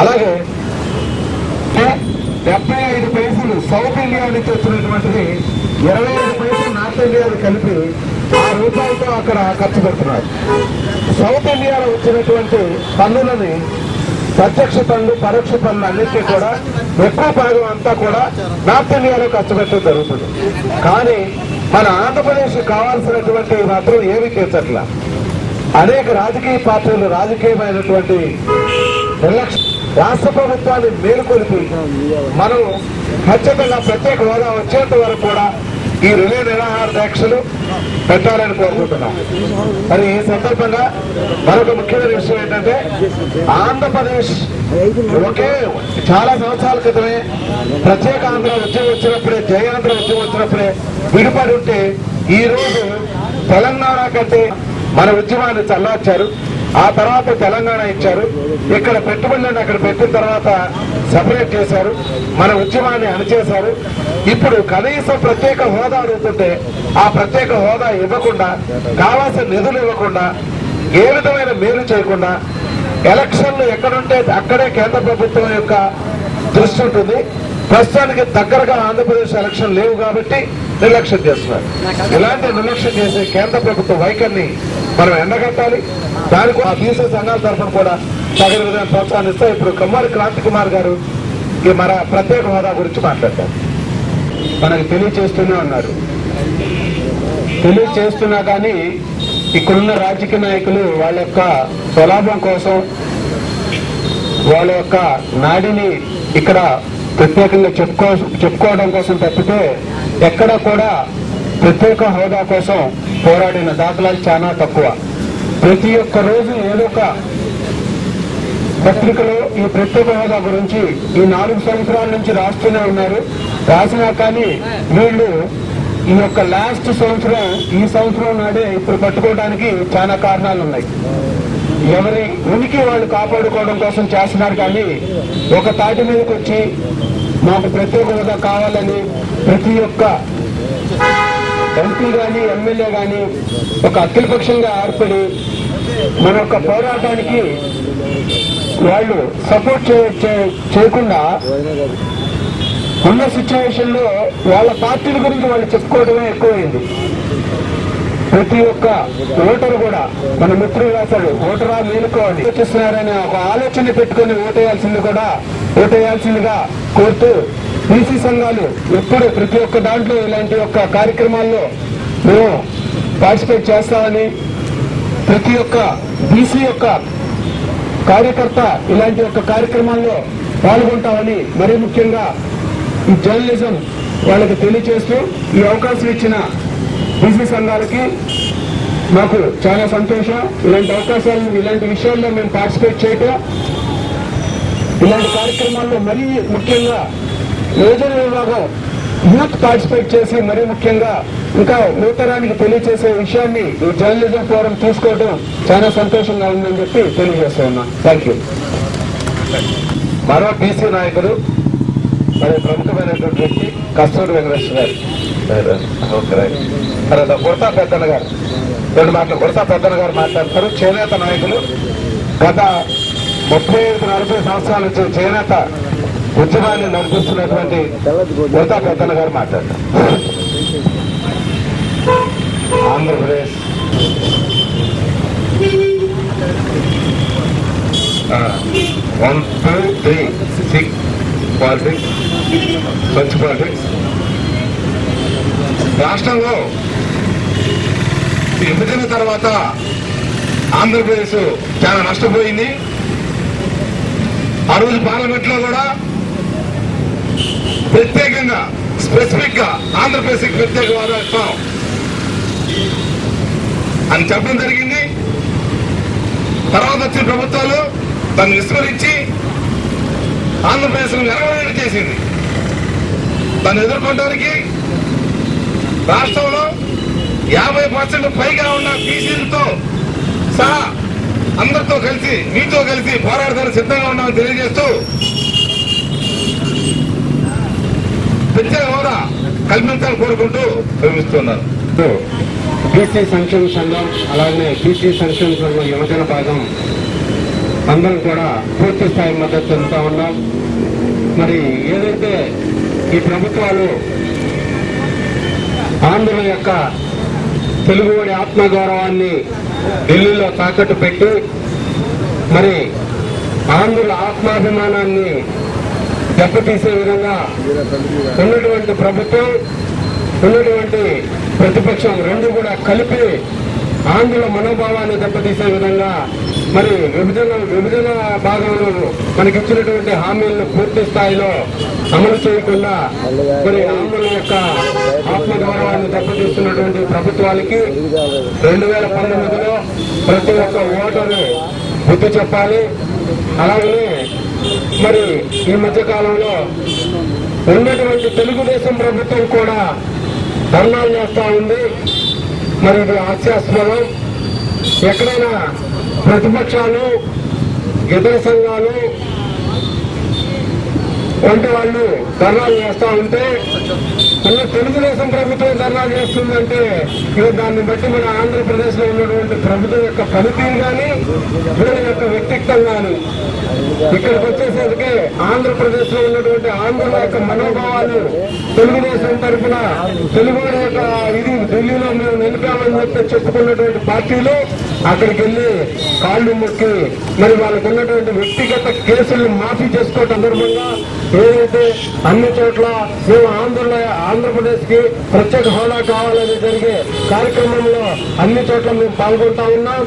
అలాగే డెబ్బై ఐదు పైసలు సౌత్ ఇండియా నుంచి వచ్చినటువంటిది ఇరవై ఐదు పైసలు నార్త్ ఇండియాది కలిపి ఆ రూపాయలతో అక్కడ ఖర్చు పెడుతున్నారు. సౌత్ ఇండియాలో వచ్చినటువంటి పన్నులని ప్రత్యక్ష పన్నులు పరోక్ష పనులు అన్నిటికీ కూడా ఎక్కువ భాగం అంతా కూడా నార్త్ ఇండియాలో ఖర్చు పెట్టడం జరుగుతుంది. కానీ మన ఆంధ్రప్రదేశ్ కావాల్సినటువంటి మాత్రం ఏమి చేర్చట్లా అనేక రాజకీయ పార్టీలు రాజకీయమైనటువంటి నిర్లక్ష్యం. రాష్ట్ర ప్రభుత్వాన్ని మేలుకొలిపి మనం ఖచ్చితంగా ప్రత్యేక హోదా వచ్చేంత వరకు కూడా ఈ రిలే నిరాహార దీక్షలు పెట్టాలని కోరుకుంటున్నాం. మరి ఈ సందర్భంగా మరొక ముఖ్యమైన విషయం ఏంటంటే ఆంధ్రప్రదేశ్ ఒకే చాలా సంవత్సరాల క్రితమే ప్రత్యేక ఆంధ్ర ఉద్యమం వచ్చినప్పుడే జయాంధ్ర ఉద్యమం వచ్చినప్పుడే విడిపడి ఉంటే ఈ రోజు తెలంగాణ కంటే మన ఉద్యమాన్ని చల్లార్చారు. ఆ తర్వాత తెలంగాణ ఇచ్చారు. ఇక్కడ పెట్టుబడులను అక్కడ పెట్టిన తర్వాత సపరేట్ చేశారు మన ఉద్యమాన్ని అణచేశారు. ఇప్పుడు కనీసం ప్రత్యేక హోదా అడుగుతుంటే ఆ ప్రత్యేక హోదా ఇవ్వకుండా కావాల్సిన నిధులు ఇవ్వకుండా ఏ విధమైన మేలు చేయకుండా ఎలక్షన్లు ఎక్కడుంటే అక్కడే కేంద్ర ప్రభుత్వం యొక్క దృష్టి ఉంటుంది. ప్రస్తుతానికి దగ్గరగా ఆంధ్రప్రదేశ్ ఎలక్షన్ లేవు కాబట్టి నిర్లక్ష్యం చేస్తున్నారు. ఇలాంటి నిర్లక్ష్యం చేసే కేంద్ర ప్రభుత్వ వైఖరిని మనం ఎండగట్టాలి. దానికి ఆ బీసీ సంఘాల తరఫున కూడా తగిన విధంగా ప్రోత్సాహిస్తే ఇప్పుడు కమ్మారి క్రాంతి కుమార్ గారు ఈ మన ప్రత్యేక హోదా గురించి మాట్లాడతారు. మనకు తెలియచేస్తూనే ఉన్నారు. తెలియచేస్తున్నా కానీ ఇక్కడున్న రాజకీయ నాయకులు వాళ్ళ యొక్క స్వలాభం కోసం వాళ్ళ యొక్క నాడిని ఇక్కడ ప్రత్యేకంగా చెప్పుకో చెప్పుకోవడం కోసం తప్పితే ఎక్కడ కూడా ప్రత్యేక హోదా కోసం పోరాడిన దాఖలాలు చాలా తక్కువ. ప్రతి ఒక్క రోజు ఏదో ఒక పత్రికలో ఈ ప్రత్యేక హోదా గురించి ఈ నాలుగు సంవత్సరాల నుంచి రాస్తూనే ఉన్నారు. రాసినా కానీ వీళ్ళు ఈ యొక్క లాస్ట్ సంవత్సరం ఈ సంవత్సరం నాడే ఇప్పుడు పట్టుకోవడానికి చాలా కారణాలు ఉన్నాయి ఎవరి ఉనికి వాళ్ళు కాపాడుకోవడం కోసం చేస్తున్నారు కానీ ఒక తాటి మీదకి వచ్చి మాకు ప్రత్యేక హోదా కావాలని ప్రతి ఒక్క ఎంపీ కానీ ఎమ్మెల్యే కానీ ఒక అఖిలపక్షంగా ఏర్పడి మన యొక్క పోరాటానికి వాళ్ళు సపోర్ట్ చేయకుండా ఉన్న సిచ్యువేషన్లో వాళ్ళ పార్టీల గురించి వాళ్ళు చెప్పుకోవడమే ఎక్కువైంది. ప్రతి ఒక్క ఓటరు కూడా మన మిత్రుడు రాశాడు ఓటరా మేలుకోవాలి ఆలోచిస్తున్నారనే ఒక ఆలోచన పెట్టుకుని ఓటేయాల్సింది కూడా ఓటేయాల్సిందిగా కోరుతూ బీసీ సంఘాలు ఎప్పుడు ప్రతి ఒక్క దాంట్లో ఇలాంటి ఒక్క కార్యక్రమాల్లో మేము పార్టిసిపేట్ చేస్తామని ప్రతి ఒక్క బీసీ యొక్క కార్యకర్త ఇలాంటి ఒక కార్యక్రమాల్లో పాల్గొంటామని మరీ ముఖ్యంగా ఈ జర్నలిజం వాళ్ళకి తెలియజేస్తూ ఈ అవకాశం ఇచ్చిన బీసీ సంఘాలకి మాకు చాలా సంతోషం. ఇలాంటి అవకాశాలను ఇలాంటి విషయాల్లో మేము పార్టిసిపేట్ చేయటం ఇలాంటి కార్యక్రమాల్లో మరీ ముఖ్యంగా యోజన విభాగం యూత్ పార్టిసిపేట్ చేసి మరీ ముఖ్యంగా ఇంకా నూతనానికి తెలియజేసే విషయాన్ని ఈ జర్నలిజం ఫోరం తీసుకోవడం చాలా సంతోషంగా ఉందని చెప్పి తెలియజేస్తా ఉన్నా. థ్యాంక్ యూ మరో బీసీ నాయకుడు మరి ప్రముఖమైనటువంటి వ్యక్తి కస్తూరి వెంకటేశ్వర గారు. ఓకే రైట్ తర్వాత గుర్తా పెద్దన్న గారు. రెండు మాటలు. గుర్తా పెద్దన్న గారు మాట్లాడతారు. చేనేత నాయకులు. గత ముప్పై ఐదు నలభై సంవత్సరాల నుంచి చేనేత ఉద్యమాన్ని నడిపిస్తున్నటువంటి గుర్తా పెద్దన్న గారు మాట్లాడతారు. Andhra Pradesh. One two three six politics Swachh politics. రాష్ట్రంలో విభజన తర్వాత ఆంధ్రప్రదేశ్ చాలా నష్టపోయింది. ఆ రోజు పార్లమెంట్లో కూడా ప్రత్యేకంగా స్పెసిఫిక్గా ఆంధ్రప్రదేశ్ ప్రత్యేక హోదా ఇస్తాం. అని చెప్పడం జరిగింది. తర్వాత వచ్చిన ప్రభుత్వాలు తను విస్మరించి ఆంధ్రప్రదేశ్ను వెనకబడి చేసింది. తను ఎదుర్కోవడానికి రాష్ట్రంలో యాభై పర్సెంట్ పైగా ఉన్న బీసీలతో సహా అందరితో కలిసి మీతో కలిసి పోరాడడానికి సిద్ధంగా ఉన్నామని తెలియజేస్తూ ప్రత్యేక హోదా కల్పించాలని కోరుకుంటూ వివరిస్తున్నారు బీసీ సంక్షేమ సంఘం అలాగే బీసీ సంక్షేమ సంఘం యువజన భాగం అందరం కూడా పూర్తి స్థాయి మద్దతు చెందుతా ఉన్నాం. మరి ఏదైతే ఈ ప్రభుత్వాలు ఆంధ్రుల యొక్క తెలుగువాడి ఆత్మగౌరవాన్ని ఢిల్లీలో తాకట్టు పెట్టి మరి ఆంధ్రుల ఆత్మాభిమానాన్ని దెబ్బతీసే విధంగా ఉన్నటువంటి ప్రభుత్వం ఉన్నటువంటి ప్రతిపక్షం రెండు కూడా కలిపి ఆంగ్ల మనోభావాన్ని దెబ్బతీసే విధంగా మరి విభజన విభజన భాగంలో మనకిచ్చినటువంటి హామీలను పూర్తి స్థాయిలో అమలు చేయకుండా మరి ఆంగ్ల యొక్క ఆత్మగౌరవాన్ని దెబ్బతీస్తున్నటువంటి ప్రభుత్వాలకి రెండు వేల పంతొమ్మిదిలో ప్రతి ఒక్క ఓటరు బుద్ధి చెప్పాలి. అలాగనే మరి ఈ మధ్య కాలంలో ఉన్నటువంటి తెలుగుదేశం ప్రభుత్వం కూడా ధర్నాలు చేస్తా ఉంది. మరి హాస్యాస్పదం. ఎక్కడైనా ప్రతిపక్షాలు ఇతర సంఘాలు వంటి వాళ్ళు ధర్నాలు చేస్తూ ఉంటే ఉన్న తెలుగుదేశం ప్రభుత్వం ధర్నా చేస్తుందంటే ఇక దాన్ని బట్టి మన ఆంధ్రప్రదేశ్లో ఉన్నటువంటి ప్రభుత్వం యొక్క పనితీరు కానీ వీళ్ళ యొక్క వ్యక్తిత్వం కానీ ఇక్కడికి వచ్చేసరికి ఆంధ్రప్రదేశ్లో ఉన్నటువంటి ఆంధ్రుల యొక్క మనోభావాలు తెలుగుదేశం తరఫున తెలుగు యొక్క ఇది ఢిల్లీలో మేము నిలిపామని చెప్పి చెప్పుకున్నటువంటి పార్టీలు అక్కడికి వెళ్ళి కాళ్ళు మొక్కి మరి వాళ్ళకు ఉన్నటువంటి వ్యక్తిగత కేసులను మాఫీ చేసుకోవటం సందర్భంగా ఏదైతే అన్ని చోట్ల మేము ఆంధ్ర ఆంధ్రప్రదేశ్కి ప్రత్యేక హోదా కావాలని జరిగే కార్యక్రమంలో అన్ని చోట్ల మేము పాల్గొంటా ఉన్నాం.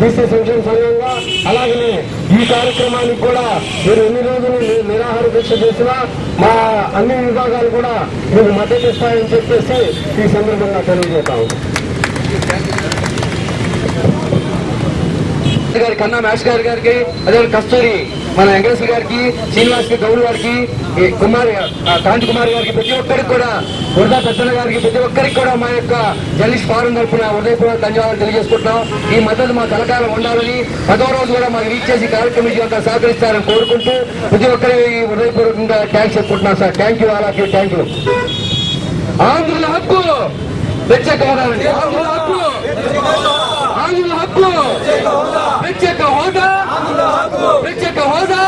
బీసీ సంక్షేమ సంఘంగా. అలాగనే ఈ కార్యక్రమానికి కూడా మీరు ఎన్ని రోజులు నిరాహార దీక్ష చేసినా మా అన్ని విభాగాలు కూడా మీకు మద్దతు ఇస్తాయని చెప్పేసి ఈ సందర్భంగా తెలియజేస్తాము గారి కన్నా మేష్ గారి గారికి అదే కస్తూరి మన వెంకటేశ్వర గారికి శ్రీనివాస్కి గౌడ్ గారికి కుమార్ కాంతి కుమార్ గారికి ప్రతి ఒక్కరికి కూడా వృధా పెద్దల గారికి ప్రతి ఒక్కరికి కూడా మా యొక్క జర్నలిస్ట్ ఫారం తరఫున హృదయపూర్వక ధన్యవాదాలు తెలియజేసుకుంటున్నాం. ఈ మద్దతు మా కలకాలం ఉండాలని పదో రోజు కూడా మాకు రీచ్ చేసి కార్యక్రమం యొక్క సహకరిస్తారని కోరుకుంటూ ప్రతి ఒక్కరికి హృదయపూర్వకంగా థ్యాంక్స్ చెప్పుకుంటున్నాం సార్. థ్యాంక్ యూ అలాగే థ్యాంక్ యూ ఆంధ్రుల హక్కు! ఆంధ్రుల హక్కు! ఆంధ్రుల హక్కు! హోదా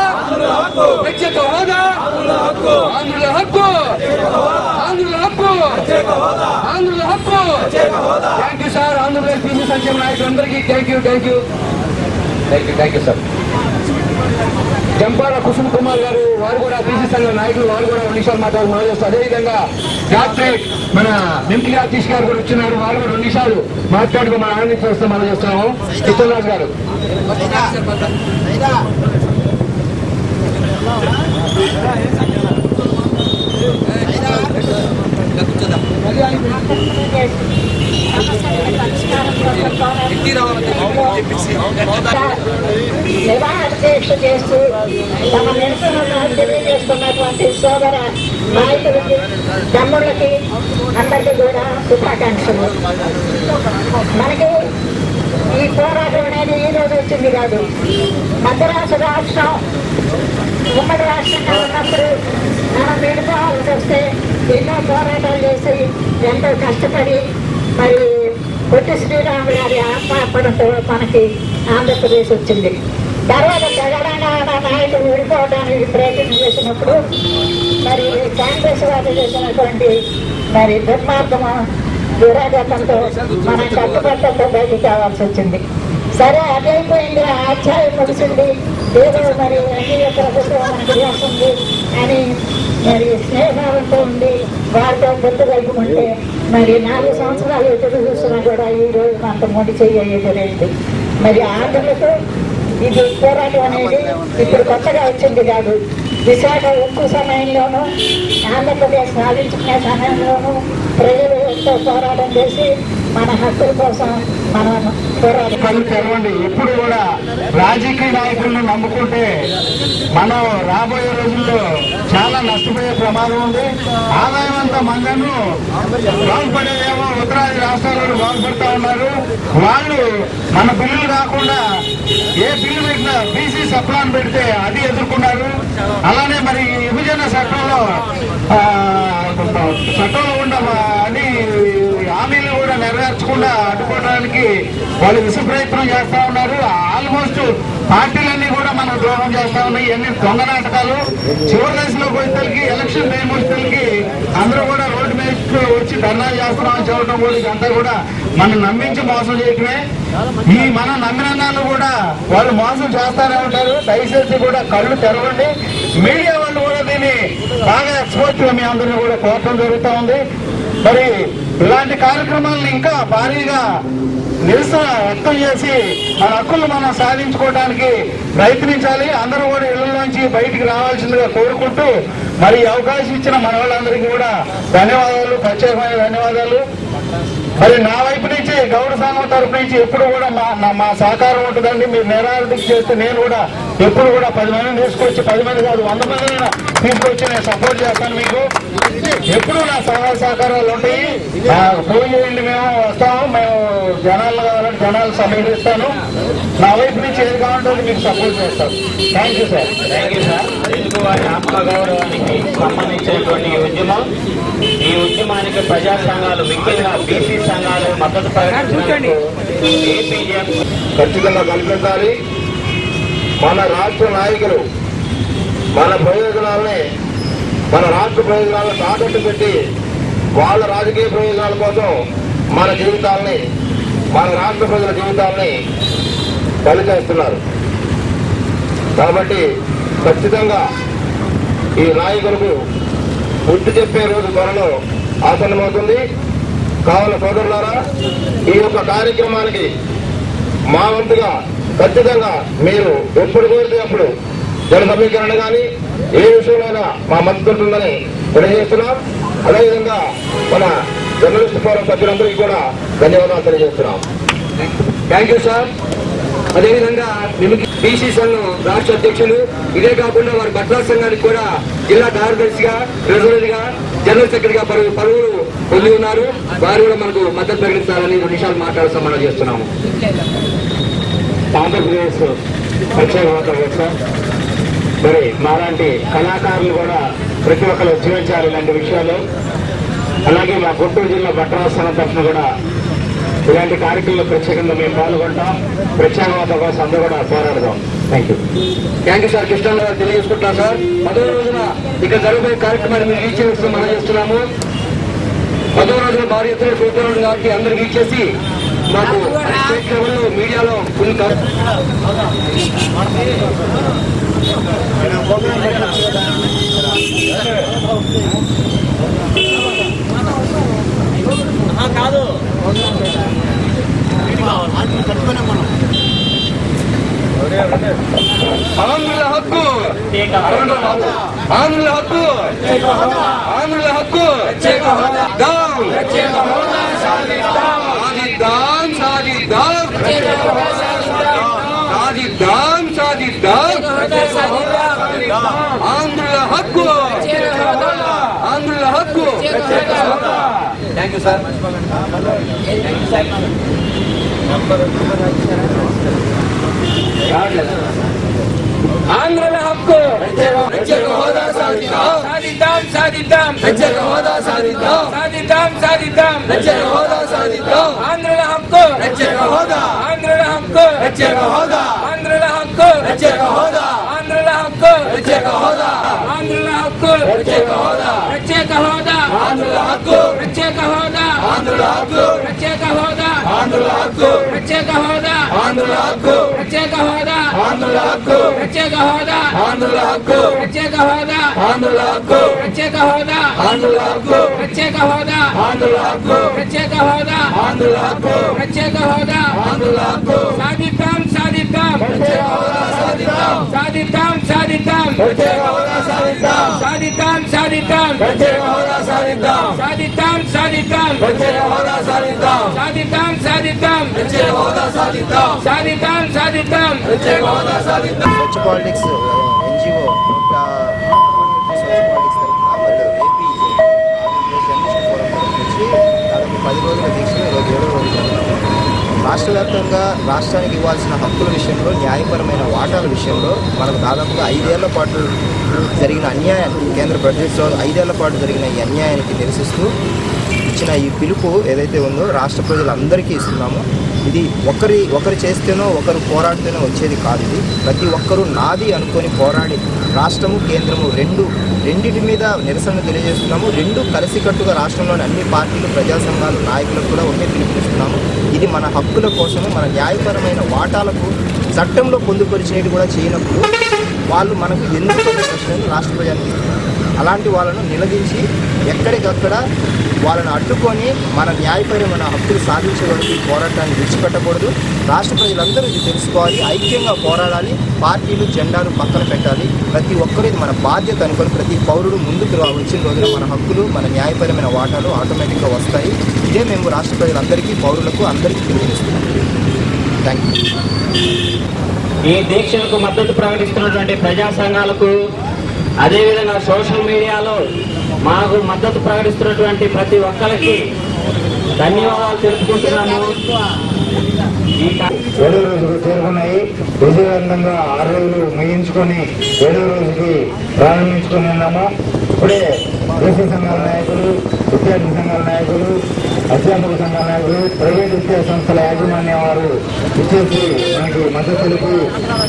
ప్రత్యేక హోదా ప్రత్యేక ఆంధ్రుల హక్కు ఆంధ్రుల హక్కు ఆంధ్రుల హక్కు thank you sir Andhra Pradesh BC సంక్షేమ నాయకులందరికీ thank you thank you thank you thank you sir Jampala Kusum Kumar గారు వారు కూడా బీసీ సంఘ నాయకులు వారు కూడా రెండు నిమిషాలు మాట్లాడారు మనం చేస్తారు అదేవిధంగా డాక్టరేట్ మన మింకి ఆర్టిస్ట్ గారు కూడా వచ్చినారు వారు కూడా రెండు నిమిషాలు మాట్లాడుతూ మనం ఆనందించి వస్తే మనం చేస్తున్నాము కృష్ణరాజు గారు నివారణ దీక్ష చేస్తూ తమ నిరసనను తెలియజేస్తున్నటువంటి సోదర నాయకులకి తమ్ముళ్ళకి అందరికీ కూడా శుభాకాంక్షలు. మనకి ఈ పోరాటం అనేది ఈ రోజు వచ్చింది కాదు. మద్రాసు రాష్ట్రం ఉమ్మడి రాష్ట్రంగా ఉన్నప్పుడు మనం విడిపోవాల్సి వస్తే ఎన్నో పోరాటాలు చేసి ఎంతో కష్టపడి మరి పొట్టి శ్రీరాము గారి ఆత్మార్పణతో మనకి ఆంధ్రప్రదేశ్ వచ్చింది తర్వాత తెలంగాణ నాయకులు విడిపోవడానికి ప్రయత్నం చేసినప్పుడు మరి కాంగ్రెస్ వారు చేసినటువంటి మరి దుర్మార్గము దురాగతంతో మనం కట్టుబట్టలతో బయటికి కావాల్సి వచ్చింది సరే అదైపోయింది ఆ అధ్యాయం ముగిసింది ఏదో మరి అన్ని ప్రభుత్వం చేస్తుంది అని మరి స్నేహంతో ఉండి వారితో గుర్తు కలుగుమంటే మరి నాలుగు సంవత్సరాలు ఎదురు చూస్తున్నా కూడా ఈ రోజు అంత మొండి చేయలేదు మరి ఆంధ్రులకు ఇది పోరాటం అనేది ఇప్పుడు కొత్తగా వచ్చింది కాదు విశాఖ ఉక్కు సమయంలోనూ ఆంధ్రప్రదేశ్ సాధించుకునే సమయంలోనూ ప్రజలు ఎంతో పోరాటం చేసి మన హక్కుల కోసం మనం పోరాటం కళ్ళు తెరవండి. ఇప్పుడు కూడా రాజకీయ నాయకులను నమ్ముకుంటే మనం రాబోయే రోజుల్లో చాలా నష్టపోయే ప్రమాదం ఉంది. ఆదాయం అంతా మందను బాగుపడేదేమో ఉత్తరాది రాష్ట్రాలలో బాగుపడతా ఉన్నారు. వాళ్ళు మన బిల్లులు రాకుండా ఏ బిల్లు పెట్టినా బీసీ సప్లాన్ పెడితే అది ఎదుర్కొన్నారు. అలానే మరి విభజన చట్టంలో చట్టంలో ఉండ అని హామీలు కూడా నెరవేర్చకుండా అడ్డుకోవడానికి వాళ్ళు విష ప్రయత్నం చేస్తా ఉన్నారు. ఆల్మోస్ట్ పార్టీలన్నీ కూడా మనం ద్రోహం చేస్తా ఉన్నాయి. అన్ని దొంగ నాటకాలు. చివరి దశలో వచ్చేసరికి ఎలక్షన్ టైం వచ్చేసరికి అందరూ కూడా రోడ్డు మీద వచ్చి ధర్నాలు చేస్తున్నామని చెప్పడం కూడా ఇదంతా కూడా మనం నమ్మించి మోసం చేయటమే. ఈ మనం నమ్మిన వాళ్ళు కూడా వాళ్ళు మోసం చేస్తారే ఉంటారు. దయచేసి కూడా కళ్ళు తెరవండి. మీడియా వాళ్ళు కూడా దీన్ని బాగా ఎక్స్పోర్ట్ మీ అందరినీ కూడా కోరటం జరుగుతూ ఉంది. మరి ఇలాంటి కార్యక్రమాలను ఇంకా భారీగా నిరసన వ్యక్తం చేసి మన హక్కులు మనం సాధించుకోవడానికి ప్రయత్నించాలి. అందరూ కూడా ఇళ్ళలోంచి బయటికి రావాల్సిందిగా కోరుకుంటూ మరి అవకాశం ఇచ్చిన మన వాళ్ళందరికీ కూడా ధన్యవాదాలు ప్రత్యేకమైన ధన్యవాదాలు. మరి నా వైపు నుంచి గౌడ సంఘం తరపు నుంచి ఎప్పుడు కూడా మా నా- మా సహకారం ఉంటుందండి. మీరు నిరాధిక చేస్తే నేను కూడా ఎప్పుడు కూడా పది మందిని తీసుకొచ్చి పది మంది కాదు వంద మందిని తీసుకొచ్చి నేను సపోర్ట్ చేస్తాను మీకు. ఎప్పుడు నా సహాయ సహకారాలు ఉంటాయి? చేయండి మేము వస్తాము మేము జనాలు కావాలంటే జనాలు సమీపిస్తాను నా వైపు నుంచి ఏది కావాలంటే మీకు సపోర్ట్ చేస్తాను thank you sir thank you sir Telugu వారి ఆత్మగౌరవానికి సంబంధించినటువంటి ఈ ఉద్యమం ఈ ఉద్యమానికి ప్రజా సంఘాలు ముఖ్యంగా బీసీ సంఘాలు మద్దతు ఏపీఎం ఖచ్చితంగా కల్పించాలి మన రాష్ట్ర నాయకులు మన ప్రయోజనాలని మన రాష్ట్ర ప్రయోజనాలను తాకట్టు పెట్టి వాళ్ళ రాజకీయ ప్రయోజనాల కోసం మన జీవితాలని మన రాష్ట్ర ప్రజల జీవితాలని పనిచేస్తున్నారు. కాబట్టి ఖచ్చితంగా ఈ నాయకులకు గుర్తు చెప్పే రోజు త్వరలో ఆసన్నమవుతుంది. కావున సోదరులారా ఈ యొక్క కార్యక్రమానికి మా వంతుగా ఖచ్చితంగా మీరు ఎప్పుడు కోరితే అప్పుడు జన సమీకరణ కానీ ఏ విషయంలోనైనా మా మద్దతు ఉంటుందని తెలియజేస్తున్నాం. అదేవిధంగా మన జర్నలిస్ట్ ఫోరం సభ్యులందరికీ కూడా ధన్యవాదాలు తెలియజేస్తున్నాం. Thank you sir. అదేవిధంగా బీసీ సంఘం రాష్ట్ర అధ్యక్షులు ఇదే కాకుండా వారి భద్రా సంఘానికి కూడా జిల్లా కార్యదర్శిగా ట్రెజరర్గా జనరల్ సెక్రటరీగా పలువురు పలువురు పొంది ఉన్నారు. వారు కూడా మనకు మద్దతు ప్రకటించాలని రెండు నిమిషాలు మాట్లాడుతూ మనం చేస్తున్నాము. ఆంధ్రప్రదేశ్ కోసం మరి మాలాంటి కళాకారులు కూడా ప్రతి ఒక్కరు ఉద్యోగించాలి ఇలాంటి విషయాలు. అలాగే మా గుంటూరు జిల్లా భట్రాస్థానం తరఫున కూడా ఇలాంటి కార్యక్రమంలో ప్రత్యేకంగా మేము పాల్గొంటాం. ప్రత్యేక హోదా కోసం అందరూ కూడా పోరాడదాం. Thank you thank you sir Krishna garu తెలియజేసుకుంటున్నాం సార్ పదో రోజున ఇక్కడ జరగబోయే కార్యక్రమాన్ని మీరు రీచ్ చేస్తూ మనం చేస్తున్నాము పదో రోజున భారీ ఎత్తున చూస్తున్నాడు కాబట్టి అందరికి ఇచ్చేసి మాకు మీడియాలో కొన్ని కా- కాదు ఆంధ్రుల హక్కు ఆంధ్రుల హక్కు ఆంధ్రుల హక్కు దాం సాధిద్దాం సాధిద్దాం సాధిద్దాం ಸಾಧಿದ್ದ ಆಂಧ್ರದ ಹಕ್ಕು ಆಂಧ್ರದ ಹಕ್ಕು ಥ್ಯಾಂಕ್ ಯು ಸರ್ ಆಂಧ್ರದ ಹಕ್ಕು ಹೋದ ಸಾಧಿದ್ದ ಸಾಧಿದ್ದಾಂ ಸಾಧಿದ್ದಾಂ ಹೋದ ಸಾಧಿದ್ದ ಸಾಧಿದ್ದಾಂ ಸಾಧಿದ್ದಾಂ ಹೋದ ಸಾಧಿದ್ದ ಆಂಧ್ರದ ಹಕ್ಕು ಹೋದ ಆಂಧ್ರದ ಹಕ್ಕು ಹೋದ ಆಂಧ್ರದ హక్కు ప్రత్యేక హోదా ఆంధ్రుల హక్కు ప్రత్యేక హోదా ఆంధ్రుల హక్కు ప్రత్యేక హోదా ప్రత్యేక హోదా ఆంధ్రుల హక్కు ప్రత్యేక హోదా ఆంధ్రుల హక్కు ప్రత్యేక హోదా ఆంధ్రుల హక్కు ప్రత్యేక హోదా ఆంధ్రుల హక్కు ప్రత్యేక హోదా ఆంధ్రుల హక్కు ప్రత్యేక హోదా ఆంధ్రుల హక్కు ప్రత్యేక హోదా ఆంధ్రుల హక్కు ప్రత్యేక హోదా ఆంధ్రుల హక్కు ప్రత్యేక హోదా ఆంధ్రుల హక్కు ప్రత్యేక హోదా ఆంధ్రుల హక్కు ప్రత్యేక హోదా ఆంధ్రుల హక్కు సాధిద్దాం సాధిద్దాం ప్రత్యేక హోదా సాధిద్దాం సాధిద్దాం సాధిద్దాం ప్రత్యేక హోదా సాధిద్దాం సాధిద్దాం సాధిద్దాం ప్రత్యేక హోదా సాధిద్దాం సాధిద్దాం సాధిద్దాం ప్రత్యేక హోదా సాధిద్దాం సాధిద్దాం సాధిద్దాం ప్రత్యేక హోదా సాధిద్దాం సాధిద్దాం సాధిద్దాం ప్రత్యేక హోదా సాధిద్దాం స్వచ్ఛ పాలిటిక్స్ ఎన్జిఓ స్వచ్ఛ పాలిటిక్స్ తరఫున మరియు ఏపీ ఆంధ్రప్రదేశ్ జర్నలిస్ట్ ఫోరం తరఫు నుంచి దాదాపు పది రోజుల రాష్ట్ర వ్యాప్తంగా రాష్ట్రానికి ఇవ్వాల్సిన హక్కుల విషయంలో న్యాయపరమైన వాటాల విషయంలో మనకు దాదాపుగా ఐదేళ్ళ పాటు జరిగిన అన్యాయానికి కేంద్ర బడ్జెట్లో ఐదేళ్ళ పాటు జరిగిన ఈ అన్యాయానికి నిరసిస్తూ ఇచ్చిన ఈ పిలుపు ఏదైతే ఉందో రాష్ట్ర ప్రజలందరికీ ఇస్తున్నామో. ఇది ఒకరి ఒకరు చేస్తేనో ఒకరు పోరాడితేనో వచ్చేది కాదు ఇది. ప్రతి ఒక్కరూ నాది అనుకొని పోరాడి రాష్ట్రము కేంద్రము రెండు రెండింటి మీద నిరసన తెలియజేస్తున్నాము. రెండు కలిసికట్టుగా రాష్ట్రంలోని అన్ని పార్టీలు ప్రజా సంఘాలు నాయకులకు కూడా ఒకే పిలుపునిస్తున్నాము. ఇది మన హక్కుల కోసము మన న్యాయపరమైన వాటాలకు చట్టంలో పొందుపరిచేటి కూడా చేయనప్పుడు వాళ్ళు మనకు ఎందుకు ప్రశ్నలు రాష్ట్ర ప్రజానికి అలాంటి వాళ్ళను నిలదీసి ఎక్కడికక్కడ వాళ్ళని అడ్డుకొని మన న్యాయపరమైన హక్కులు సాధించే వరకు పోరాటాన్ని విడిచిపెట్టకూడదు. రాష్ట్ర ప్రజలందరూ ఇది తెలుసుకోవాలి ఐక్యంగా పోరాడాలి పార్టీలు జెండాలు పక్కన పెట్టాలి. ప్రతి ఒక్కరూ ఇది మన బాధ్యత అనుకుని ప్రతి పౌరుడు ముందుకు వచ్చిన రోజున మన హక్కులు మన న్యాయపరమైన వాటాలు ఆటోమేటిక్గా వస్తాయి. ఇదే మేము రాష్ట్ర ప్రజలందరికీ పౌరులకు అందరికీ తెలియజేస్తున్నాం. థ్యాంక్ యూ ఈ దీక్షలకు మద్దతు ప్రకటిస్తున్నటువంటి ప్రజా సంఘాలకు అదేవిధంగా సోషల్ మీడియాలో మాకు మద్దతు ప్రకటిస్తున్నటువంటి ప్రతి ఒక్కరికి ధన్యవాదాలు తెలుపుకుంటున్నాము ఏడో రోజుకు చేరుకున్నాయి. విజయవంతంగా ఆరు రోజులు ముగించుకొని ఏడో రోజుకి ప్రారంభించుకొని ఉన్నాము. ఇప్పుడే దేశీ సంఘాల నాయకులు విద్యార్థి సంఘాల నాయకులు అధ్యాపక సంఘాల నాయకులు ప్రైవేట్ విద్యా సంస్థల యాజమాన్య వారు ఇచ్చేసి మనకి మద్దతు తెలిపి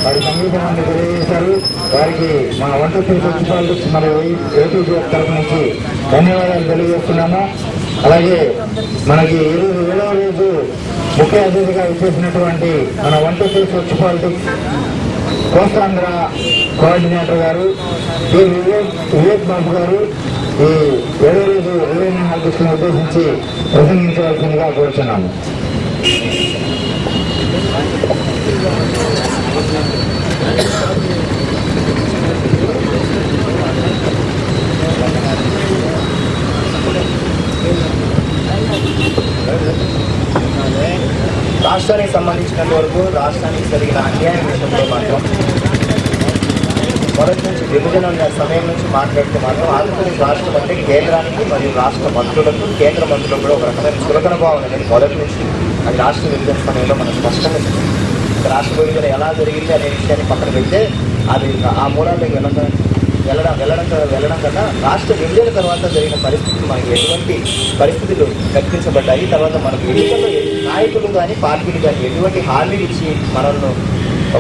వారి సంగీతం తెలియజేశారు. వారికి మా వంట ప్రిన్సిపాల్ మరియు ఏపీ తరఫు నుంచి ధన్యవాదాలు తెలియజేస్తున్నాము. అలాగే మనకి ఈరోజు ఏడవ రోజు ముఖ్య అతిథిగా విచ్చేసినటువంటి మన వంట స్వచ్ఛ పాలిటిక్స్ కోస్తాంధ్ర కోఆర్డినేటర్ గారు ఈ వివేక్ వివేక్ బాబు గారు ఈ ఏడో రోజు ఇరవై ఆగస్టును ఉద్దేశించి ప్రసంగించవలసిందిగా కోరుచున్నాము. రాష్ట్రానికి సంబంధించినంత వరకు రాష్ట్రానికి జరిగిన అన్యాయం విషయంలో మాత్రం మొదటి నుంచి విభజన ఉన్న సమయం నుంచి మాట్లాడితే మాత్రం ఆంధ్రప్రదేశ్ రాష్ట్రం అంటే కేంద్రానికి మరియు రాష్ట్ర మంత్రులకు కేంద్ర మంత్రులకు కూడా ఒక రకమైన చులకన భావన అనేది మొదటి నుంచి అది రాష్ట్ర విభజన సమయంలో మనం స్పష్టంగా రాష్ట్ర విభజన ఎలా జరిగింది అనే విషయాన్ని పక్కన పెడితే అది ఆ మూలాలకు వెళ్ళడం వెళ్ళడం వెళ్ళడం వెళ్ళడం కన్నా రాష్ట్ర విభజన తర్వాత జరిగిన పరిస్థితులు మనకి ఎటువంటి పరిస్థితులు కల్పించబడ్డాయి తర్వాత మనకు ఎన్నికల్లో నాయకులు కానీ పార్టీలు కానీ ఎటువంటి హామీలు ఇచ్చి మనల్ని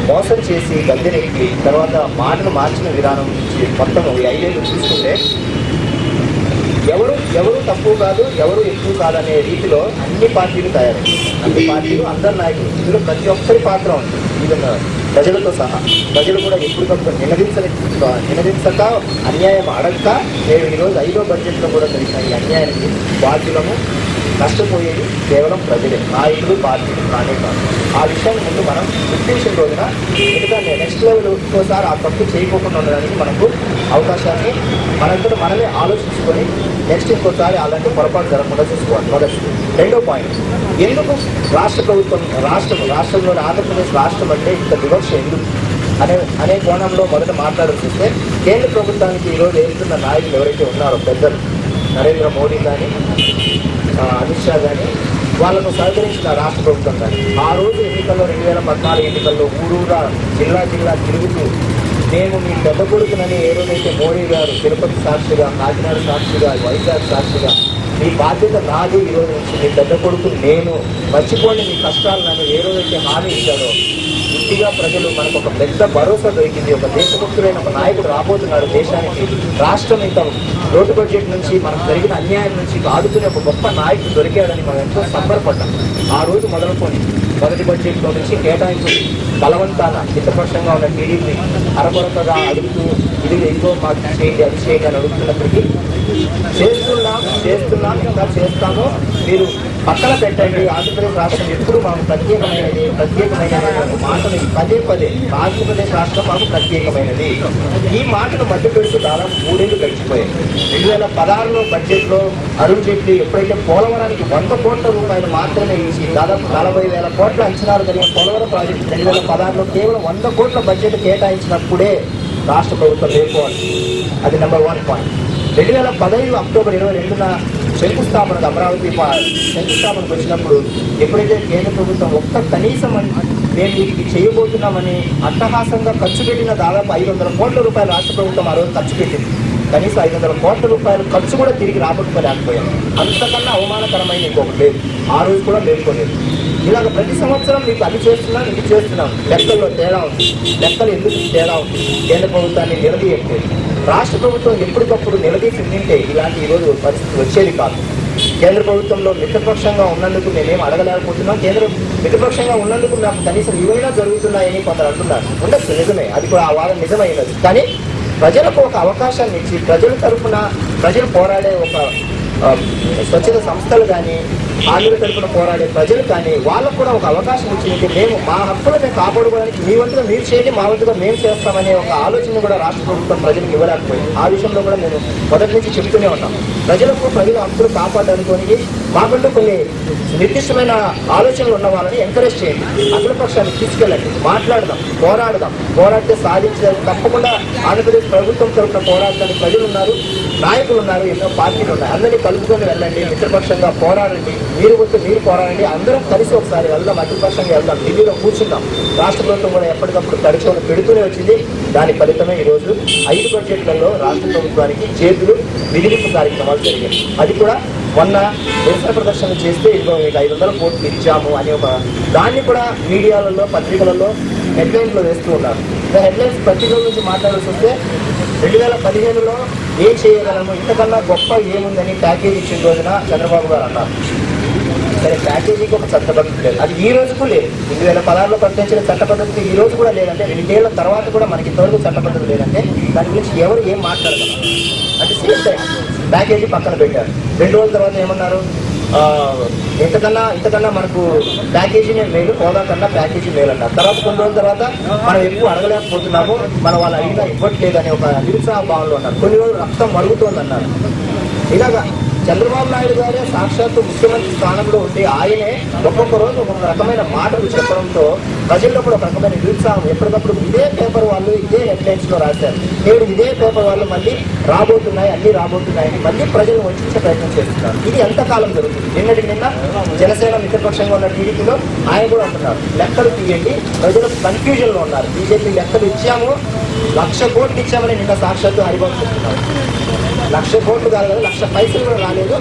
మోసం చేసి గద్దెనెక్కి తర్వాత మాటలు మార్చిన విధానం నుంచి మొత్తం ఈ ఐదేళ్ళు చూసుకుంటే ఎవరు ఎవరు తక్కువ కాదు ఎవరు ఎక్కువ కాదనే రీతిలో అన్ని పార్టీలు తయారయ్యాయి. అన్ని పార్టీలు అందరి నాయకులు. ఇందులో ప్రతి ఒక్కరి పాత్ర ఉంది. ఈవెన్ ప్రజలతో సహా. ప్రజలు కూడా ఎప్పటికప్పుడు నిలదించలే నిలదించక అన్యాయం అడగక నేను ఈరోజు ఐదో బడ్జెట్లో కూడా జరిగిన ఈ అన్యాయానికి బాధ్యులము. నష్టపోయేది కేవలం ప్రజలే నాయకులు పార్టీలు కానే కాదు. ఆ విషయాన్ని ముందు మనం గుర్తించిన రోజున ఎందుకంటే నెక్స్ట్ లెవెల్ ఒక్కోసారి ఆ తప్పు చేయకోకుండా ఉండడానికి మనకు అవకాశాన్ని మనంతా మనమే ఆలోచించుకొని నెక్స్ట్ ఇంకోసారి అలాంటి పొరపాటు జరగకుండా చూసుకోవాలి. మొదటి రెండో పాయింట్ ఎందుకు రాష్ట్ర ప్రభుత్వం రాష్ట్రం రాష్ట్రంలోని ఆంధ్రప్రదేశ్ రాష్ట్రం అంటే ఇంత వివక్ష ఎందుకు? అనే అనే కోణంలో మొదట మాట్లాడుతుంటే కేంద్ర ప్రభుత్వానికి ఈరోజు ఏలుతున్న నాయకులు ఎవరైతే ఉన్నారో పెద్దలు నరేంద్ర మోడీ కానీ అమిత్ షా కానీ వాళ్ళకు సహకరించిన రాష్ట్ర ప్రభుత్వం కానీ ఆ రోజు ఎన్నికల్లో రెండు వేల పద్నాలుగు ఎన్నికల్లో ఊరూరా జిల్లా జిల్లా తిరుగుతూ మేము మీ పెద్ద కొడుకునని ఏ రోజైతే మోడీ గారు తిరుపతి సాక్షిగా కాకినాడ సాక్షిగా వైజాగ్ సాక్షిగా మీ బాధ్యత నాది ఈరోజు నుంచి మీ పెద్ద కొడుకు నేను మర్చిపోండి మీ కష్టాలు నన్ను ఏ రోజైతే హామీ ఇచ్చారో పూర్తిగా ప్రజలు మనకు ఒక పెద్ద భరోసా దొరికింది. ఒక దేశభక్తుడైన ఒక నాయకుడు రాబోతున్నాడు దేశానికి. రాష్ట్రం ఇంత రోడ్డు బడ్జెట్ నుంచి మనకు జరిగిన అన్యాయం నుంచి ఆదుకునే ఒక గొప్ప నాయకుడు దొరికాడని మనం ఎంతో సంబరపడ్డాం. ఆ రోజు మొదలుకొని మొదటి బడ్జెట్లో నుంచి కేటాయింపు బలవంతాన మిత్రపక్షంగా ఉన్న టీడీపీ అరకొరకగా అడుగుతూ ఇది ఇదిగో మాకు చేయండి అది చేయండి అని అడుగుతున్నప్పటికీ చేస్తున్నాం చేస్తున్నాం ఇంకా చేస్తామో మీరు పక్కన పెట్టండి. ఆంధ్రప్రదేశ్ రాష్ట్రం ఎప్పుడు మాకు ప్రత్యేకమైనది ప్రత్యేకమైనది మాటలు పదే పదే ఆంధ్రప్రదేశ్ రాష్ట్రం మాకు ప్రత్యేకమైనది. ఈ మాటను మధ్య పెడుతూ దాదాపు మూడేళ్ళు గడిచిపోయాయి. రెండు వేల పదహారులో బడ్జెట్లో అరుణ్ జైట్లీ ఎప్పుడైతే పోలవరానికి వంద కోట్ల రూపాయలు మాత్రమే ఇచ్చి దాదాపు నలభై వేల కోట్ల అంచనాలు జరిగిన పోలవరం ప్రాజెక్టు రెండు వేల పదహారులో కేవలం వంద కోట్ల బడ్జెట్ కేటాయించినప్పుడే రాష్ట్ర ప్రభుత్వం లేకపోవాలి అది నెంబర్ వన్ పాయింట్ రెండు వేల పదహైదు అక్టోబర్ ఇరవై రెండున శంకుస్థాపనకు అమరావతి పా- శంకుస్థాపనకు వచ్చినప్పుడు ఎప్పుడైతే కేంద్ర ప్రభుత్వం ఒక్క కనీసం అని మేము ఇది చేయబోతున్నామని అట్టహాసంగా ఖర్చు పెట్టిన దాదాపు ఐదు వందల కోట్ల రూపాయలు రాష్ట్ర ప్రభుత్వం ఆ రోజు ఖర్చు పెట్టింది. కనీసం ఐదు వందల కోట్ల రూపాయలు ఖర్చు కూడా తిరిగి రాబట్టుకోలేకపోయాం. అంతకన్నా అవమానకరమైన ఇంకొకటి లేదు. ఆ రోజు కూడా మేల్కోలేదు ఇలాగ ప్రతి సంవత్సరం మీకు అది చేస్తున్నాం ఇది చేస్తున్నాం. లెక్కల్లో తేడా ఉంది. లెక్కలు ఎందుకు తేడా ఉంది? కేంద్ర ప్రభుత్వాన్ని నిలదీయట్లేదు. రాష్ట్ర ప్రభుత్వం ఎప్పటికప్పుడు నిలదీసి ఉండింటే ఇలాంటి ఈరోజు పరిస్థితి వచ్చేది కాదు. కేంద్ర ప్రభుత్వంలో మిత్రపక్షంగా ఉన్నందుకు మేమేం అడగలేకపోతున్నాం. కేంద్ర మిత్రపక్షంగా ఉన్నందుకు నాకు కనీసం ఇవైనా జరుగుతున్నాయని కొందరు అంటున్నారు. ఉండొచ్చు నిజమే. అది కూడా ఆ వాదన నిజమైనది. కానీ ప్రజలకు ఒక అవకాశాన్ని ఇచ్చి ప్రజల తరఫున ప్రజలు పోరాడే ఒక స్వచ్ఛత సంస్థలు కానీ హామీల తరఫున పోరాడే ప్రజలు కానీ వాళ్ళకు కూడా ఒక అవకాశం ఇచ్చింది మేము మా హక్కులు మేము కాపాడుకోవడానికి మీ వంతుగా మీరు చేయండి మా వంతుగా మేము చేస్తామనే ఒక ఆలోచన కూడా రాష్ట్ర ప్రభుత్వం ప్రజలకు ఇవ్వలేకపోయింది. ఆ విషయంలో కూడా మేము మొదటి నుంచి చెప్తూనే ఉన్నాం. ప్రజలకు ప్రజల హక్కులు కాపాడడానికి మాకంటూ కొన్ని నిర్దిష్టమైన ఆలోచనలు ఉన్న వాళ్ళని ఎంకరేజ్ చేయండి. అఖిల పక్షాన్ని తీసుకెళ్ళండి. మాట్లాడదాం పోరాడదాం. పోరాడితే సాధించలేదు తప్పకుండా ఆంధ్రప్రదేశ్ ప్రభుత్వం తరఫున పోరాడడానికి ప్రజలు ఉన్నారు నాయకులు ఉన్నారు ఎన్నో పార్టీలు ఉన్నాయి. అందరినీ కలుపుకొని వెళ్ళండి మిత్రపక్షంగా పోరాడండి. మీరు కొంచెం మీరు పోరాడండి. అందరం కలిసి ఒకసారి వెళ్దాం అఖిలపక్షంగా వెళ్దాం ఢిల్లీలో కూర్చుందాం. రాష్ట్ర ప్రభుత్వం కూడా ఎప్పటికప్పుడు తడిచోలు పెడుతూనే వచ్చింది. దాని ఫలితమే ఈరోజు ఐదు బడ్జెట్లలో రాష్ట్ర ప్రభుత్వానికి చేతులు విధిలింపు కార్యక్రమాలు జరిగాయి. అది కూడా మొన్న నిరసన ప్రదర్శన చేస్తే ఇదిగో మీకు ఐదు వందల కోట్లు ఇచ్చాము అని ఒక దాన్ని కూడా మీడియాలలో పత్రికలలో హెడ్లైన్స్లో వేస్తూ ఉన్నారు. ఇంకా హెడ్లైన్స్ పత్రికల నుంచి మాట్లాడాల్సి వస్తే రెండు వేల పదిహేనులో ఏం చేయగలము? ఇంతకన్నా గొప్ప ఏముందని ప్యాకేజ్ ఇచ్చిన రోజున చంద్రబాబు గారు అన్నారు. సరే ప్యాకేజీకి ఒక చట్టబద్ధత లేదు. అది ఈ రోజుకు లేదు. రెండు వేల పదహారులో ప్రకటించిన చట్టబద్ధత ఈ రోజు కూడా లేదంటే రెండేళ్ళ తర్వాత కూడా మనకి ఇంతవరకు చట్టబద్ధత లేదంటే దాని గురించి ఎవరు ఏం మాట్లాడతారు అంటే సేమ్ ప్యాకేజీ పక్కన పెట్టారు. రెండు రోజుల తర్వాత ఏమన్నారు? ఇంతకన్నా ఇంతకన్నా మనకు ప్యాకేజీనే మేలు హోదా కన్నా ప్యాకేజీ మేలు అన్నారు తర్వాత కొన్ని రోజుల తర్వాత మనం ఎక్కువ అడగలేకపోతున్నాము మనం వాళ్ళు అడిగినా ఇవ్వట్లేదు అనే ఒక నిరుత్సాహ భావంలో ఉన్నారు. కొన్ని రోజులు రక్తం మరుగుతోంది అన్నారు ఇలాగా చంద్రబాబు నాయుడు గారే సాక్షాత్తు ముఖ్యమంత్రి స్థానంలో ఉండి ఆయనే ఒక్కొక్క రోజు ఒక్కొక్క రకమైన మాటలు చెప్పడంతో ప్రజల్లో కూడా ఒక రకమైన నిరుత్సాహం ఎప్పటికప్పుడు ఇదే పేపర్ వాళ్ళు ఇదే హెడ్లైన్స్లో రాశారు. నేడు ఇదే పేపర్ వాళ్ళు మళ్ళీ రాబోతున్నాయి అన్ని రాబోతున్నాయని మళ్ళీ ప్రజలు వంచే ప్రయత్నం చేస్తున్నారు. ఇది ఎంతకాలం జరుగుతుంది? నిన్నటి నిన్న జనసేన మిత్రపక్షంగా ఉన్న టీడీపీలో ఆయన కూడా అంటున్నారు లెక్కలు తీయండి ప్రజలు కన్ఫ్యూజన్లో ఉన్నారు. బీజేపీ లెక్కలు ఇచ్చాము లక్ష కోట్లు ఇచ్చామని నిన్న సాక్షాత్తు హరిబాబు చెప్తున్నారు. లక్ష కోట్లు కాలేదు లక్ష పైసలు కూడా రాలేదు.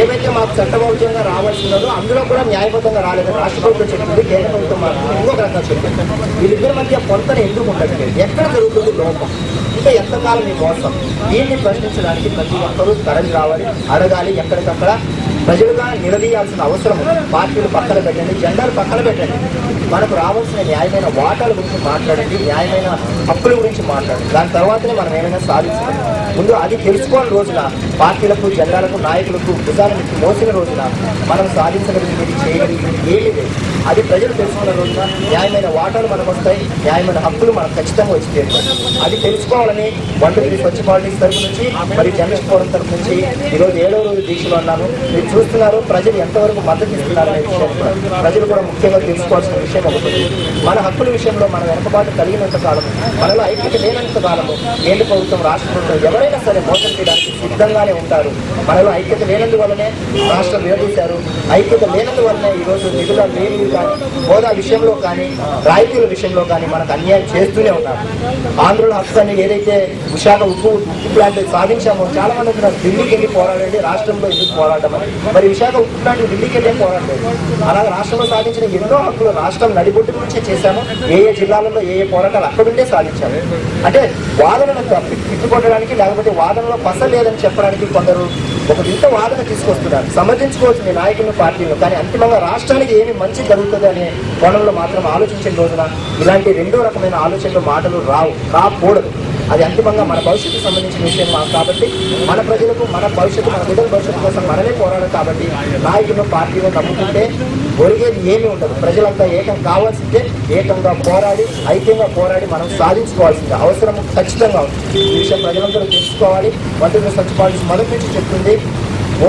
ఏవైతే మాకు చట్టబౌద్యంగా రావాల్సిందో అందులో కూడా న్యాయబద్ధంగా రాలేదు. రాష్ట్ర ప్రభుత్వం చెప్పింది కేంద్ర ప్రభుత్వం మాత్రం ఇంకొక రకంగా చెప్పింది. వీళ్ళిద్దరి మధ్య పొంతన ఎందుకు ఉండదు ఎక్కడ జరుగుతుంది లోపం? ఇంకా ఎంతకాలం మీ మోసం? దీన్ని ప్రశ్నించడానికి ప్రతి ఒక్కరూ తరలి రావాలి అడగాలి ఎక్కడికక్కడ ప్రజలుగా నిలదీయాల్సిన అవసరం ఉంది. పార్టీలు పక్కన పెట్టండి జెండాలు పక్కన పెట్టండి. మనకు రావాల్సిన న్యాయమైన వాటాల గురించి మాట్లాడండి న్యాయమైన హక్కుల గురించి మాట్లాడండి. దాని తర్వాతనే మనం ఏమైనా సాధించాలి ముందు అది తెలుసుకోని రోజున పార్టీలకు జెండాలకు నాయకులకు భుజాలను మోసిన రోజున మనం సాధించగలిగింది చేయగలిగింది ఏమీ లేదు. అది ప్రజలు తెలుసుకున్న రోజున న్యాయమైన వాటాలు మనకు వస్తాయి న్యాయమైన హక్కులు మనకు ఖచ్చితంగా వచ్చి తీరుతాయి. అది తెలుసుకోవాలని one two three Swachh politics తరఫు నుంచి మరియు జర్నలిస్ట్ ఫోరం తరఫు నుంచి ఈరోజు ఏడో రోజు దీక్షలో అన్నాను మీరు చూస్తున్నారు ప్రజలు ఎంతవరకు మద్దతు ఇస్తున్నారనే విషయం ప్రజలు కూడా ముఖ్యంగా తెలుసుకోవాల్సిన విషయం ఒకటి. మన హక్కుల విషయంలో మన వెనకబాటు కలిగినంత కాలం మనలో ఐక్యత లేనంత కాలము కేంద్ర ప్రభుత్వం రాష్ట్ర ప్రభుత్వం ఎవరైనా సరే మోసం చేయడానికి సిద్ధంగానే ఉంటారు. మనలో ఐక్యత లేనందువల్లనే రాష్ట్రం విడదీశారు ఐక్యత లేనందువల్లనే ఈరోజు నిధుల లేని కానీ హోదా విషయంలో కానీ రాయితీల విషయంలో కానీ మనకు అన్యాయం చేస్తూనే ఉన్నారు. ఆంధ్రుల హక్కుని ఏదైతే విశాఖ ఉప్పు ఉప్పు ప్లాంట్ సాధించామో చాలా మంది అంటున్నారు ఢిల్లీకి వెళ్ళి పోరాడండి రాష్ట్రంలో ఎందుకు పోరాటం అని. మరి విశాఖ ఉప్పు ప్లాంట్ ఢిల్లీకి వెళ్ళే పోరాడలేదు. అలాగే రాష్ట్రంలో సాధించిన ఎన్నో హక్కులు రాష్ట్రం నడిబొట్టు నుంచే చేశాము. ఏ ఏ జిల్లాలలో ఏ ఏ పోరాటాలు అక్కడుండే సాధించాము. అంటే వాదనను తప్పి తిప్పికొట్టడానికి వాదనలో పస లేదని చెప్పడానికి కొందరు ఒక వింత వాదన తీసుకొస్తున్నారు. సమర్థించుకోవచ్చు మీ నాయకులను పార్టీలు కానీ అంతిమంగా రాష్ట్రానికి ఏమి మంచి జరుగుతుంది అనే కోణంలో మాత్రం ఆలోచించిన రోజున ఇలాంటి రెండో రకమైన ఆలోచనలు మాటలు రావు రాకూడదు. అది అంతిమంగా మన భవిష్యత్తు సంబంధించిన విషయం కాబట్టి మన ప్రజలకు మన భవిష్యత్తు మన బిడ్డల భవిష్యత్తు కోసం మనమే పోరాడాలి కాబట్టి నాయకులను పార్టీలు నమ్ముకుంటే ఒరిగేది ఏమీ ఉండదు. ప్రజలంతా ఏకం కావాల్సిందే ఏకంగా పోరాడి ఐక్యంగా పోరాడి మనం సాధించుకోవాల్సిందే. అవసరం ఖచ్చితంగా ఉంది. ఈ విషయం ప్రజలందరూ తెలుసుకోవాలి. మంత్రులు స్వచ్ఛ పాలిటీ మొదటి నుంచి చెప్తుంది.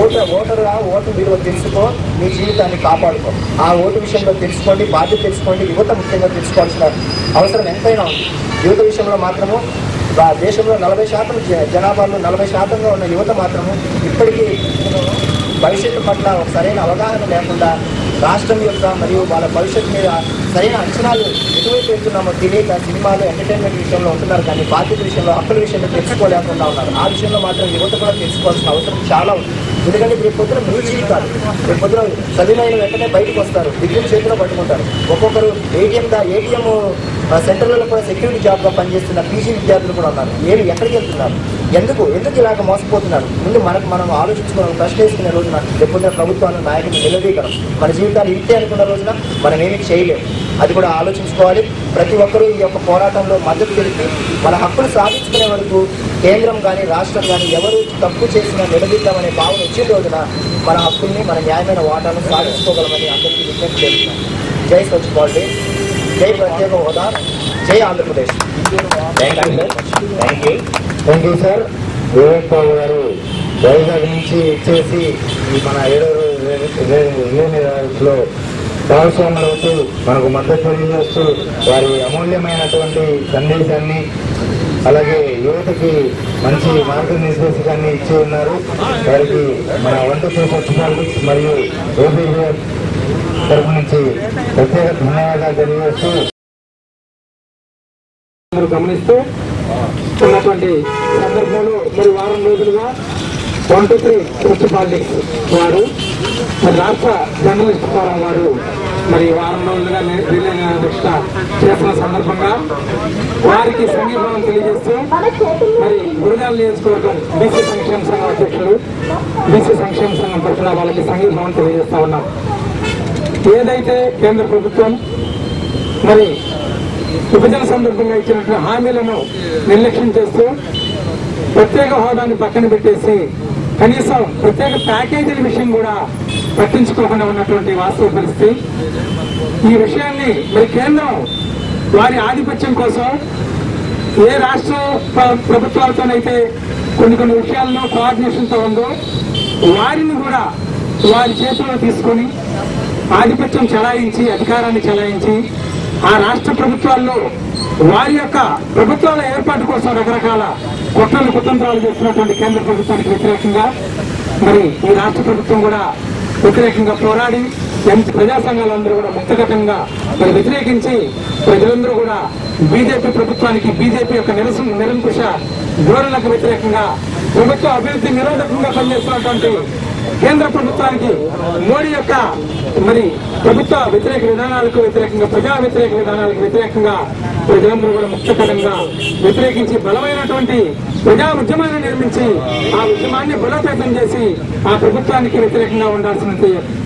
ఓటర్ ఓటరుగా ఓటు విలువ తెలుసుకో మీ జీవితాన్ని కాపాడుకో. ఆ ఓటు విషయంలో తెలుసుకోండి బాధ్యత తెలుసుకోండి యువత ముఖ్యంగా తెలుసుకోవాల్సిన అవసరం ఎంతైనా ఉంది. యువత విషయంలో మాత్రము దేశంలో నలభై శాతం జనాభాలో నలభై శాతంగా ఉన్న యువత మాత్రము ఇప్పటికీ భవిష్యత్తు పట్ల ఒక సరైన అవగాహన లేకుండా రాష్ట్రం యొక్క మరియు వాళ్ళ భవిష్యత్తు మీద సరైన అంచనాలు ఎటువైపు వెళ్తున్నామో తెలియక సినిమాలు ఎంటర్టైన్మెంట్ విషయంలో ఉంటున్నారు కానీ బాధ్యత విషయంలో హక్కుల విషయంలో తెలుసుకోలేకుండా ఉన్నారు. ఆ విషయంలో మాత్రం యువత కూడా తెలుసుకోవాల్సిన అవసరం చాలా ఉంది. ఎందుకంటే రేపు పొద్దున మీ జీవితాలు రేపు పొద్దున చదివిన వెంటనే బయటకు వస్తారు. డిగ్రీ చేతిలో పట్టుకుంటారు. ఒక్కొక్కరు ఏటీఎం దా ఏటీఎం సెంటర్లలో కూడా సెక్యూరిటీ జాబ్గా పనిచేస్తున్న పీజీ విద్యార్థులు కూడా ఉన్నారు. మీరు ఎక్కడికి వెళ్తున్నారు? ఎందుకు? ఎందుకు ఇలాగ మోసపోతున్నారు? ముందు మనకు మనం ఆలోచించుకోవడం ప్రశ్న వేసుకునే రోజున రేపొద్దున ప్రభుత్వాన్ని నాయకులు నిలదీయగలం మన జీవితాలు ఇంతే అనుకున్న రోజున మనం ఏమీ చేయలేము. అది కూడా ఆలోచించుకోవాలి. ప్రతి ఒక్కరూ ఈ యొక్క పోరాటంలో మద్దతు తెలిపి మన హక్కులు సాధించుకునే వరకు కేంద్రం కానీ రాష్ట్రం కానీ ఎవరు తప్పు చేసినా నిలదీద్దామనే భావన వచ్చిన రోజున మన హక్కుల్ని మన న్యాయమైన వాటాను సాధించుకోగలమని అందరికీ విజ్ఞప్తి చేస్తున్నాను జై స్వచ్ఛ పాలిటిక్స్ జై ప్రత్యేక హోదా. జై Andhra Pradesh. Thank you sir Vivek Babu garu Vizag నుంచి ఇచ్చేసి ఈ మన ఏడో లో భాగస్వాములు అవుతూ మనకు మద్దతు తెలియజేస్తూ వారి అమూల్యమైనటువంటి సందేశాన్ని అలాగే యువతకి మంచి మార్గనిర్దేశకాన్ని ఇచ్చి ఉన్నారు. వారికి మన వంట స్వచ్ఛ మరియు ఓపీఎఫ్ తరఫు నుంచి ప్రత్యేక ధన్యవాదాలు తెలియజేస్తూ గమనిస్తూ ఉన్నటువంటి సందర్భంలో మరి వారం రోజులుగా వన్ టూ త్రీ స్వచ్ఛ వారు మరి రాష్ట్ర జర్నలిస్ట్ ఫోరం వారు మరి వారం రోజులుగా ని- రిలే దీక్ష చేస్తున్న సందర్భంగా వారికి సంఘీభావం తెలియజేస్తూ మరి గురజాల నియోజకవర్గం బీసీ సంక్షేమ సంఘం అధ్యక్షులు బీసీ సంక్షేమ సంఘం తరఫున వాళ్ళకి సంఘీభావం తెలియజేస్తా ఉన్నాం. ఏదైతే కేంద్ర ప్రభుత్వం మరి విభజన సందర్భంగా ఇచ్చినటువంటి హామీలను నిర్లక్ష్యం చేస్తూ ప్రత్యేక హోదాని పక్కన పెట్టేసి కనీసం ప్రత్యేక ప్యాకేజీల విషయం కూడా పట్టించుకోకుండా ఉన్నటువంటి వాస్తవ పరిస్థితి. ఈ విషయాన్ని మరి కేంద్రం వారి ఆధిపత్యం కోసం ఏ రాష్ట్ర ప్రభుత్వాలతోనైతే కొన్ని కొన్ని విషయాల్లో కోఆర్డినేషన్తో ఉందో వారిని కూడా వారి చేతుల్లో తీసుకొని ఆధిపత్యం చెలాయించి అధికారాన్ని చెలాయించి ఆ రాష్ట్ర ప్రభుత్వాల్లో వారి యొక్క ప్రభుత్వాల ఏర్పాటు కోసం రకరకాల కుట్రలు కుతంత్రాలు చేస్తున్నటువంటి కేంద్ర ప్రభుత్వానికి వ్యతిరేకంగా మరి ఈ రాష్ట్ర ప్రభుత్వం కూడా వ్యతిరేకంగా పోరాడి ఎంత ప్రజా సంఘాలందరూ కూడా ముక్తగతంగా మరి వ్యతిరేకించి ప్రజలందరూ కూడా బీజేపీ ప్రభుత్వానికి బీజేపీ యొక్క నిరస నిరంకుశ ధోరణులకు వ్యతిరేకంగా ప్రభుత్వ అభివృద్ధి నిరోధకంగా పనిచేస్తున్నటువంటి కేంద్ర ప్రభుత్వానికి మోడీ యొక్క మరి ప్రభుత్వ వ్యతిరేక విధానాలకు వ్యతిరేకంగా ప్రజా వ్యతిరేక విధానాలకు వ్యతిరేకంగా ప్రజలందరూ కూడా ముఖ్యపరంగా వ్యతిరేకించి బలమైనటువంటి ప్రజా ఉద్యమాన్ని నిర్మించి ఆ ఉద్యమాన్ని బలోపేతం చేసి ఆ ప్రభుత్వానికి వ్యతిరేకంగా ఉండాల్సిన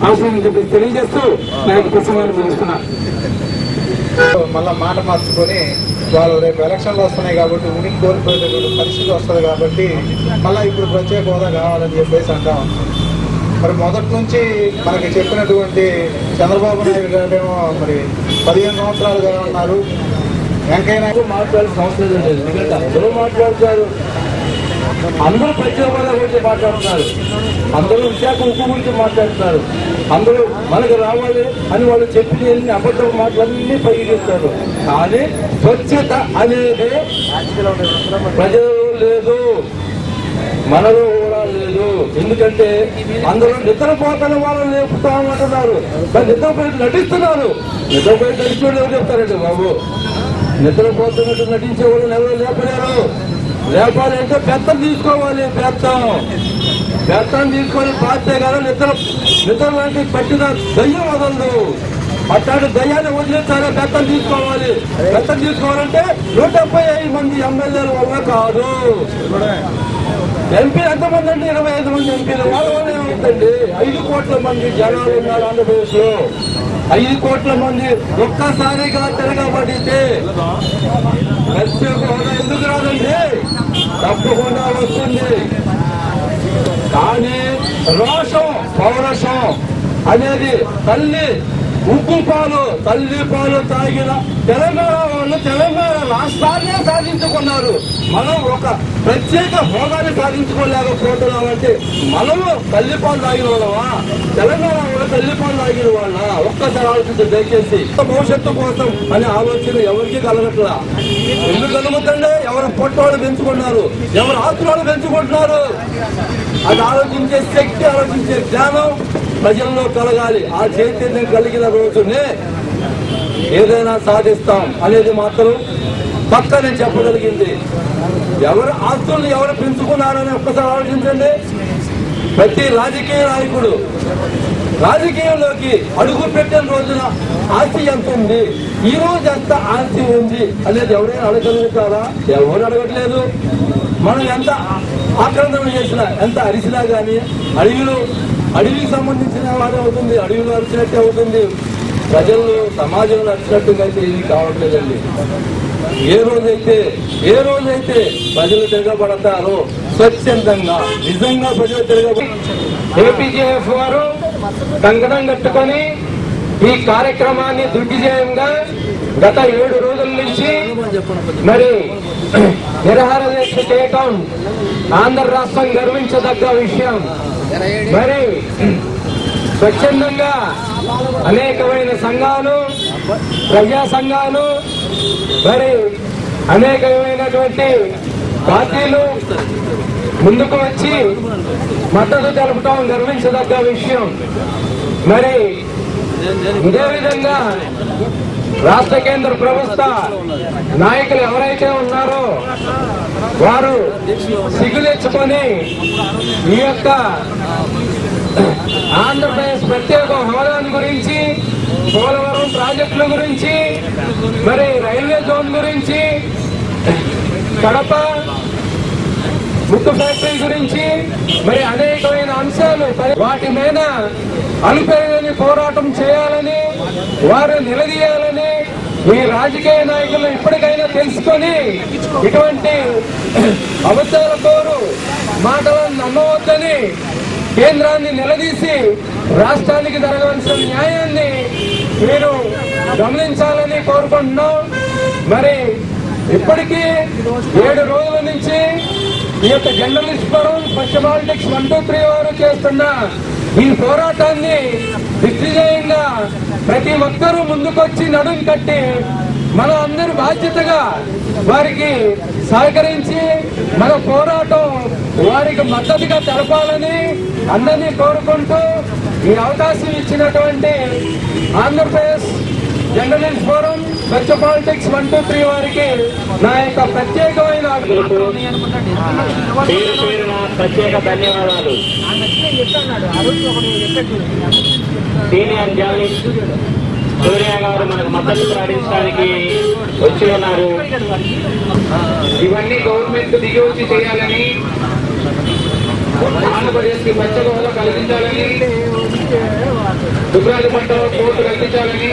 అవసరం చెప్పి తెలియజేస్తూ నా యొక్క ప్రసంగాన్ని ముగిస్తున్నాను మళ్ళా మాట మార్చుకొని వాళ్ళు రేపు ఎలక్షన్లు వస్తున్నాయి కాబట్టి ఉనికి కోల్పోయేటటువంటి పరిస్థితి వస్తుంది కాబట్టి మళ్ళీ ఇప్పుడు ప్రత్యేక హోదా కావాలని చెప్పేసి అంటాం. మరి మొదటి నుంచి మనకి చెప్పినటువంటి చంద్రబాబు నాయుడు గారేమో మరి పదిహేను సంవత్సరాలుగా ఉన్నారు. వెంకయ్య నాయుడు మాట్లాడాల్సిన అవసరం లేదు. ఎందుకంటే అందరూ మాట్లాడుతారు. అందరూ ప్రత్యేక హోదా గురించి మాట్లాడుతున్నారు అందరూ విశాఖ ఉప్పు గురించి మాట్లాడుతున్నారు అందరూ మనకు రావాలి అని వాళ్ళు చెప్పిన ఎన్ని అబద్ధం మాటలన్నీ పైగిస్తారు కానీ స్వచ్ఛత అనేది ప్రజలు లేదు. మనలో లేదు. ఎందుకంటే అందరూ నిద్రపోతున్న వాళ్ళని లేపుతామంటున్నారు మరి నిద్రపోయి నటిస్తున్నారు. నిద్రపోయి నటించేవాళ్ళు ఎవరు చెప్తారండి బాబు? నిద్రపోతున్నట్టు నటించే వాళ్ళు ఎవరు లేపలేరు? లేపాలి అంటే బెత్తం తీసుకోవాలి బెత్తం. బెత్తం తీసుకొని పాస్తే కదా నిద్ర నిద్ర లాంటి పట్టిన దయ్యం వదలదు. అట్లాంటి దయ్యాన్ని వదిలేస్తారా బెత్తం తీసుకోవాలి. బెత్తం తీసుకోవాలంటే నూట డెబ్బై ఐదు మంది ఎమ్మెల్యేల వల్ల కాదు. ఎంపీ ఎంతమంది అండి ఇరవై ఐదు మంది ఎంపీలు. వాళ్ళ వల్ల ఐదు కోట్ల మంది జనాలు ఉన్నారు ఆంధ్రప్రదేశ్లో ఐదు కోట్ల మంది ఒక్కసారిగా తిరగబడితే ప్రత్యేక హోదా ఎందుకు రాదండి? తప్పకుండా వస్తుంది. కానీ రోషం పౌరషం అనేది తల్లి ఉప్పు పాలు తల్లి పాలు తాగిన తెలంగాణ వాళ్ళు తెలంగాణ రాష్ట్రాన్నే సాధించుకున్నారు. మనం ఒక ప్రత్యేక హోదాని సాధించుకోలేకపోతున్నామంటే మనము తల్లి పాలు తాగిన వాళ్ళమా? తెలంగాణ వాళ్ళు తల్లి పాలు తాగిన వాళ్ళ? ఒక్కసారి ఆలోచించి దయచేసి భవిష్యత్తు కోసం అనే ఆలోచన ఎవరికి కలగట్లా? ఎందుకు కలుగుతుండే ఎవరు పొట్టవాళ్ళు పెంచుకున్నారు? ఎవరు ఆత్మలు పెంచుకుంటున్నారు? అది ఆలోచించే శక్తి ఆలోచించే జ్ఞానం ప్రజల్లో కలగాలి. ఆ చైతన్యం కలిగిన రోజునే ఏదైనా సాధిస్తాం అనేది మాత్రం పక్కనే చెప్పగలిగింది. ఎవరు ఆస్తులను ఎవరు పెంచుకున్నారని ఒక్కసారి ఆలోచించండి. ప్రతి రాజకీయ నాయకుడు రాజకీయంలోకి అడుగు పెట్టిన రోజున ఆస్తి ఎంత ఉంది? ఈ రోజు ఎంత ఆస్తి ఉంది అనేది ఎవరైనా అడగలుగుతారా ఎవరు అడగట్లేదు. మనం ఎంత ఆక్రందన చేసినా ఎంత అరిసినా కానీ అడవిలో అడవికి సంబంధించిన వాడే అవుతుంది అడవిని నడిచినట్టే అవుతుంది. ప్రజలు సమాజంలో అరిచినట్టుగా అయితే ఇది కావట్లేదండి. ఏ రోజైతే ఏ రోజైతే ప్రజలు తిరగబడతారో స్వచ్ఛందంగా నిజంగా ప్రజలు తిరగబడ ఏపీజేఎఫ్ వారు కంకణం కట్టుకొని ఈ కార్యక్రమాన్ని దిగ్విజయంగా గత ఏడు రోజుల నుంచి మరి నిరహార దీక్ష చేయటం ఆంధ్ర రాష్ట్రం గర్వించదగ్గ విషయం. మరి స్వచ్ఛందంగా అనేకమైన సంఘాలు ప్రజా సంఘాలు మరి అనేకమైనటువంటి పార్టీలు ముందుకు వచ్చి మద్దతు తెలపటం గర్వించదగ్గ విషయం. మరి ఇదే విధంగా రాష్ట్ర కేంద్ర ప్రభుత్వ నాయకులు ఎవరైతే ఉన్నారో వారు సిగ్గులెచ్చుకొని ఈ యొక్క ఆంధ్రప్రదేశ్ ప్రత్యేక హోదాని గురించి పోలవరం ప్రాజెక్టుల గురించి మరి రైల్వే జోన్ గురించి కడప ముక్కు ఫ్యాక్టరీ గురించి మరి అనేకమైన అంశాలు. వాటి మీద అలుపెరగని పోరాటం చేయాలని వారు నిలదీయాలని ఈ రాజకీయ నాయకులు ఇప్పటికైనా తెలుసుకొని ఇటువంటి అబద్ధాల కోరు మాటలను నమ్మవద్దని కేంద్రాన్ని నిలదీసి రాష్ట్రానికి జరగాల్సిన న్యాయాన్ని మీరు గమనించాలని కోరుకుంటున్నాం. మరి ఇప్పటికీ ఏడు రోజుల నుంచి ఈ యొక్క journalist forum Swachh politics one two three వారు చేస్తున్న ఈ పోరాటాన్ని దిగ్విజయంగా ప్రతి ఒక్కరూ ముందుకొచ్చి నడుం కట్టి మనం అందరి బాధ్యతగా వారికి సహకరించి మన పోరాటం వారికి మద్దతుగా తెలపాలని అందరినీ కోరుకుంటూ ఈ అవకాశం ఇచ్చినటువంటి Andhra Pradesh journalist forum Swachh politics one two three వారికి నా యొక్క ప్రత్యేకమైన ప్రత్యేక ధన్యవాదాలు. సీనియర్ జర్నలిస్ట్ సూర్య గారు మనకు మద్దతు ప్రకటించడానికి వచ్చి ఉన్నారు. ఇవన్నీ గవర్నమెంట్ దిగి వచ్చి చేయాలని ఆంధ్రప్రదేశ్కి కి పచ్చ హోదా కల్పించాలని దుబ్రాజు పంట కోర్టు కల్పించాలని